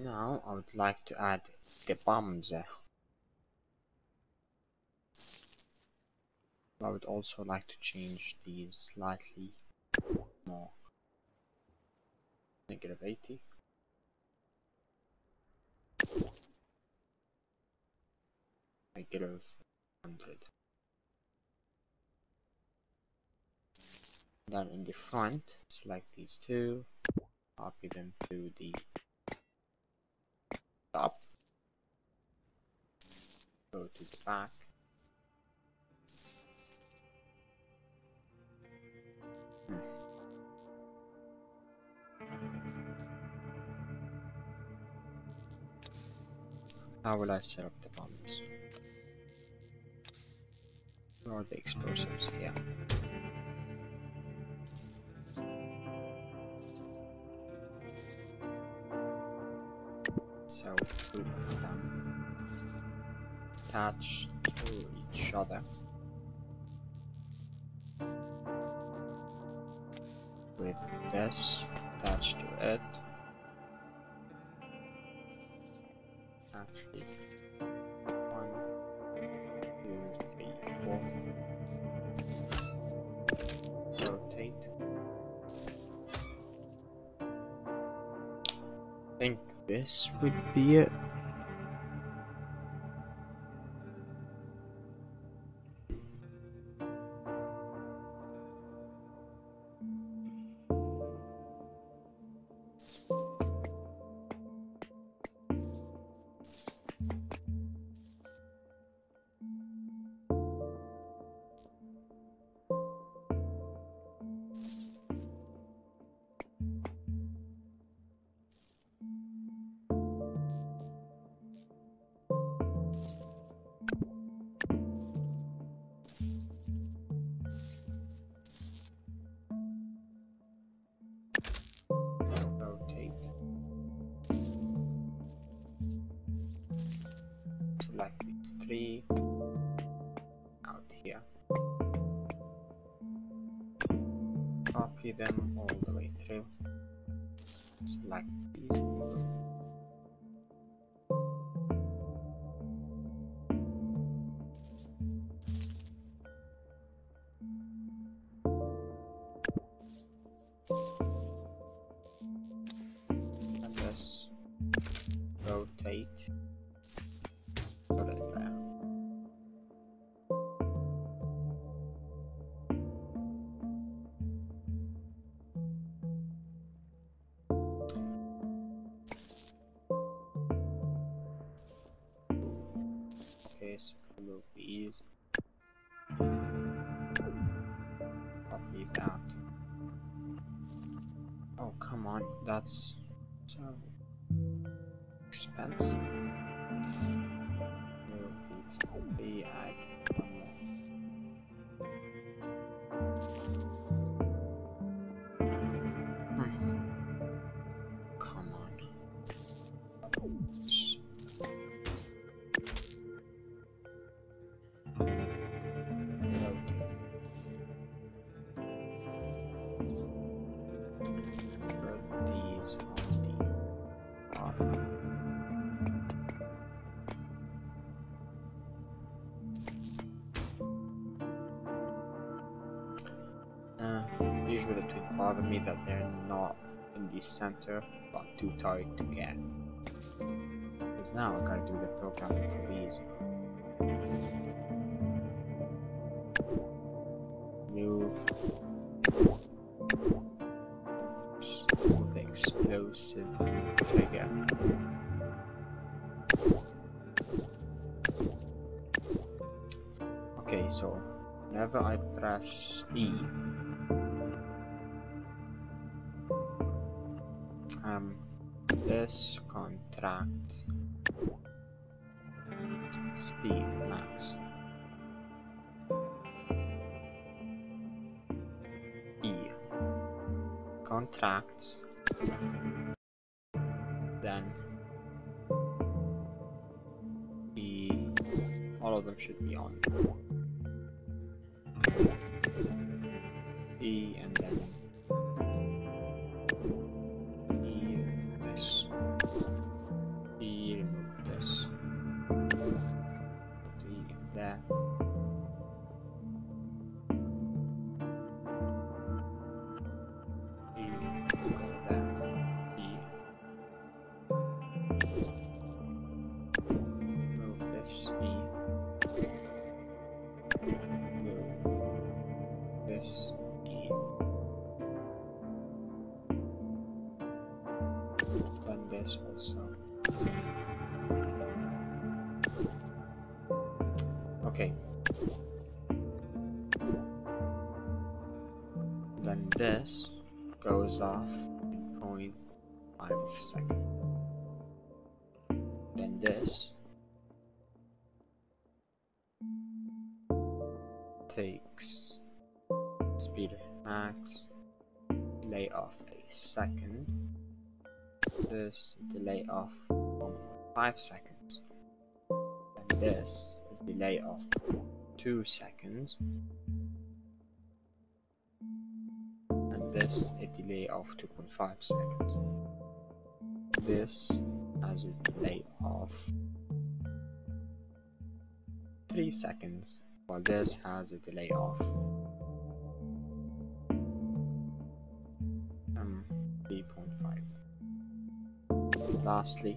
Now I would like to add the bombs. I would also like to change these slightly more. Negative 80. Negative 100. Then in the front, select these two, copy them to the top. Go to the back. Hmm. How will I set up the bombs? Where are the explosives? Yeah. So put them attached to each other. With this attached to it. This would be it. These three out here. Copy them all the way through. Select these. That's so expensive. Bother me that they're not in the center, but too tight to get. Because now I gotta do the programming for these. Move. Move the explosive trigger. Okay, so whenever I press E, contracts, then all of them should be on. Takes speed max, delay of a second, this delay of 1.5 seconds, and this delay of 2 seconds, and this a delay of 2.5 seconds. This has a delay of 3 seconds, while this has a delay of um, 3.5. Lastly,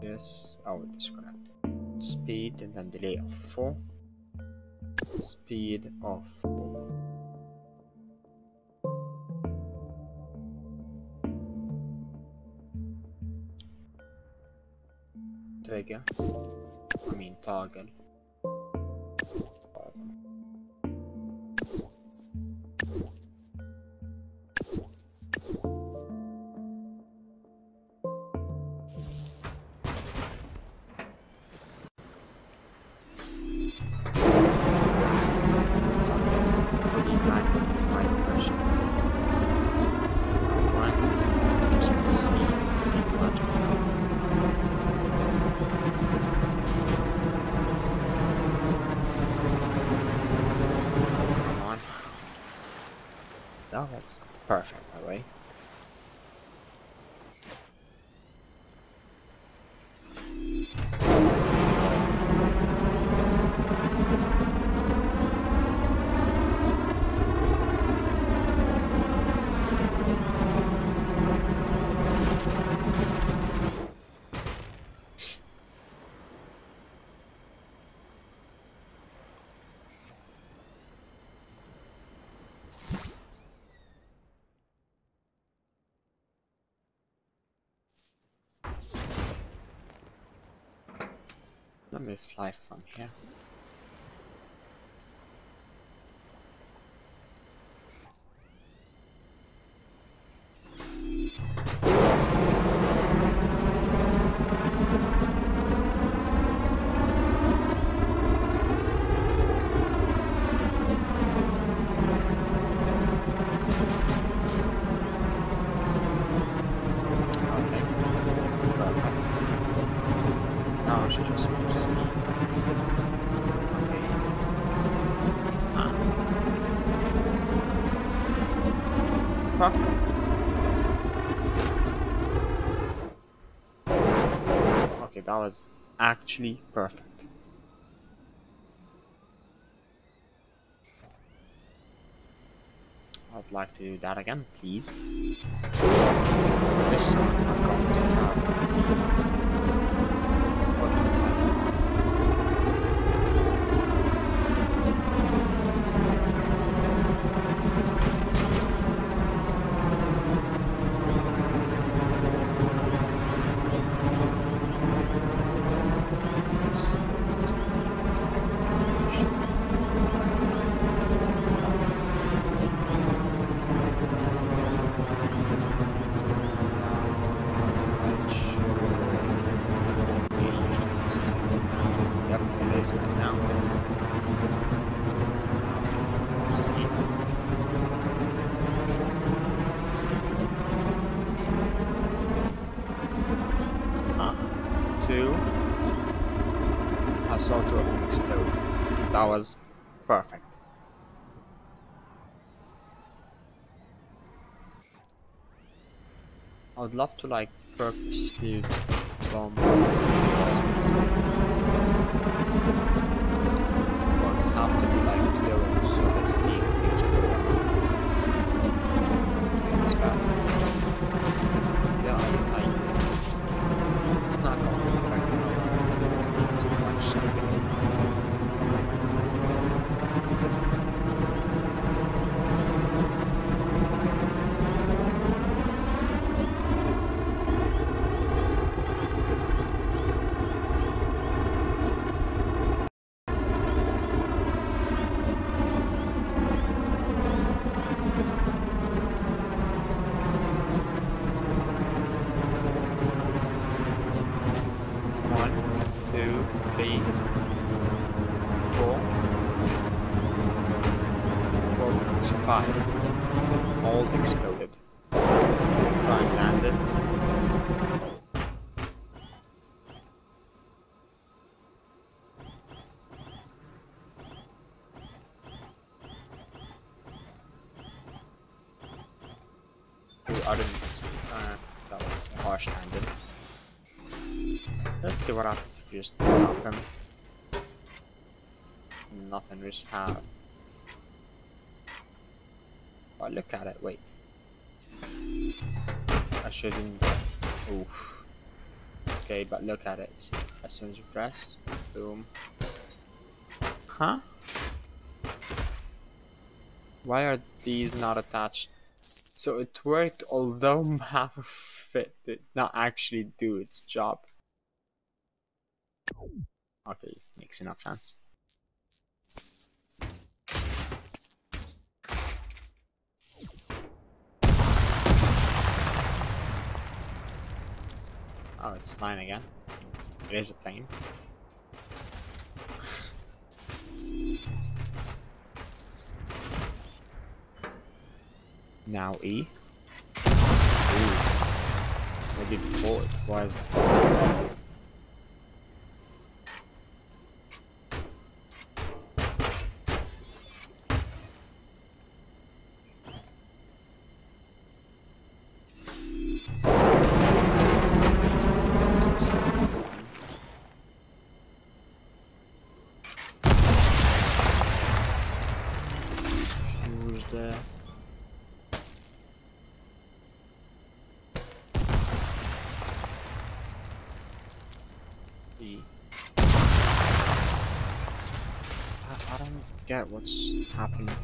this, it is correct. Speed and then delay of 4. Speed of 4. Trigger, I mean toggle. Fly from here. That was actually perfect. I'd like to do that again, please. This time I'm going to have autopilot. Yep, it is right now. See. Uh, two. I saw two of them explode. Was perfect. I would love to like purposely bomb. But have to be like so see just. Nothing, we just have. Oh, look at it, wait. I shouldn't. Oof. Okay, but look at it. As soon as you press, boom. Huh? Why are these not attached? So it worked, although *laughs* map fit did not actually do its job. Okay, makes enough sense. Oh, it's flying again. It is a plane. now E. Ooh. Maybe before it was. uh, Get what's happening.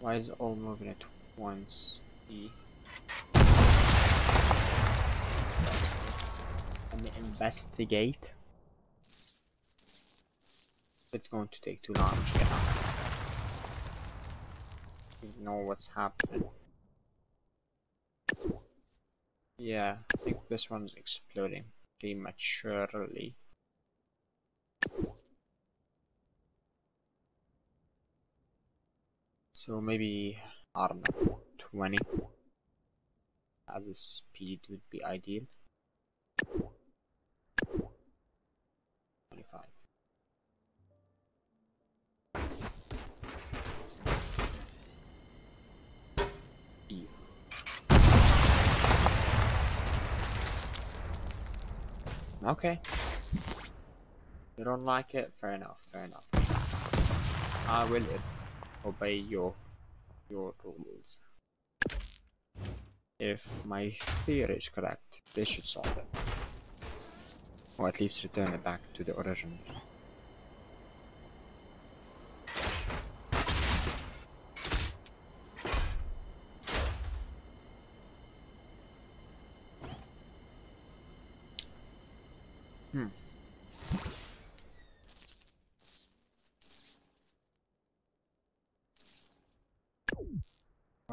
Why is it all moving at once? E. Let me investigate. It's going to take too long to. Know what's happening. Yeah, I think this one's exploding prematurely. So maybe, I don't know, 20 as a speed would be ideal. 25. E. Okay. You don't like it? Fair enough, fair enough. I will obey your your rules. If my theory is correct, this should solve it. Or at least return it back to the origin.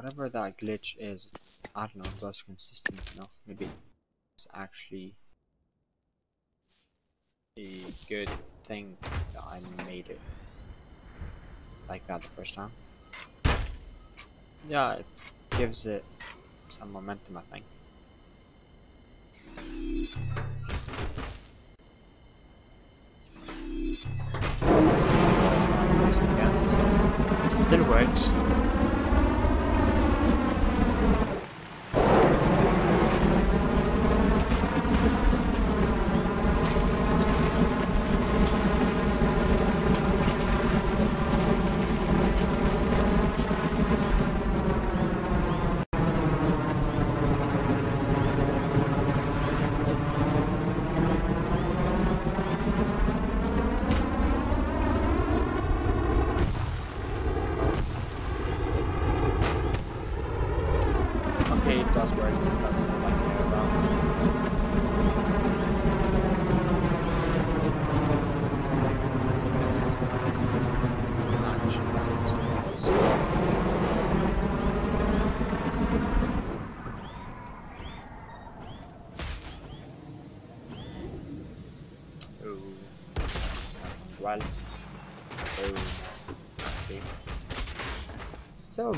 Whatever that glitch is, I don't know, it was consistent enough. Maybe it's actually a good thing that I made it like that the first time. Yeah, it gives it some momentum, I think. It still works.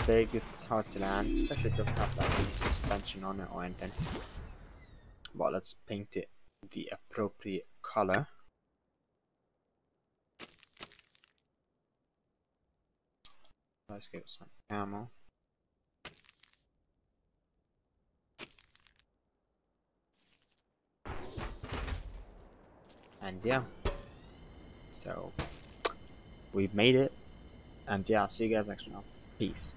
Big, it's hard to land, especially it doesn't have like any suspension on it or anything. But let's paint it the appropriate color. Let's get some ammo. And yeah, so we've made it. And yeah, see you guys next time. Peace.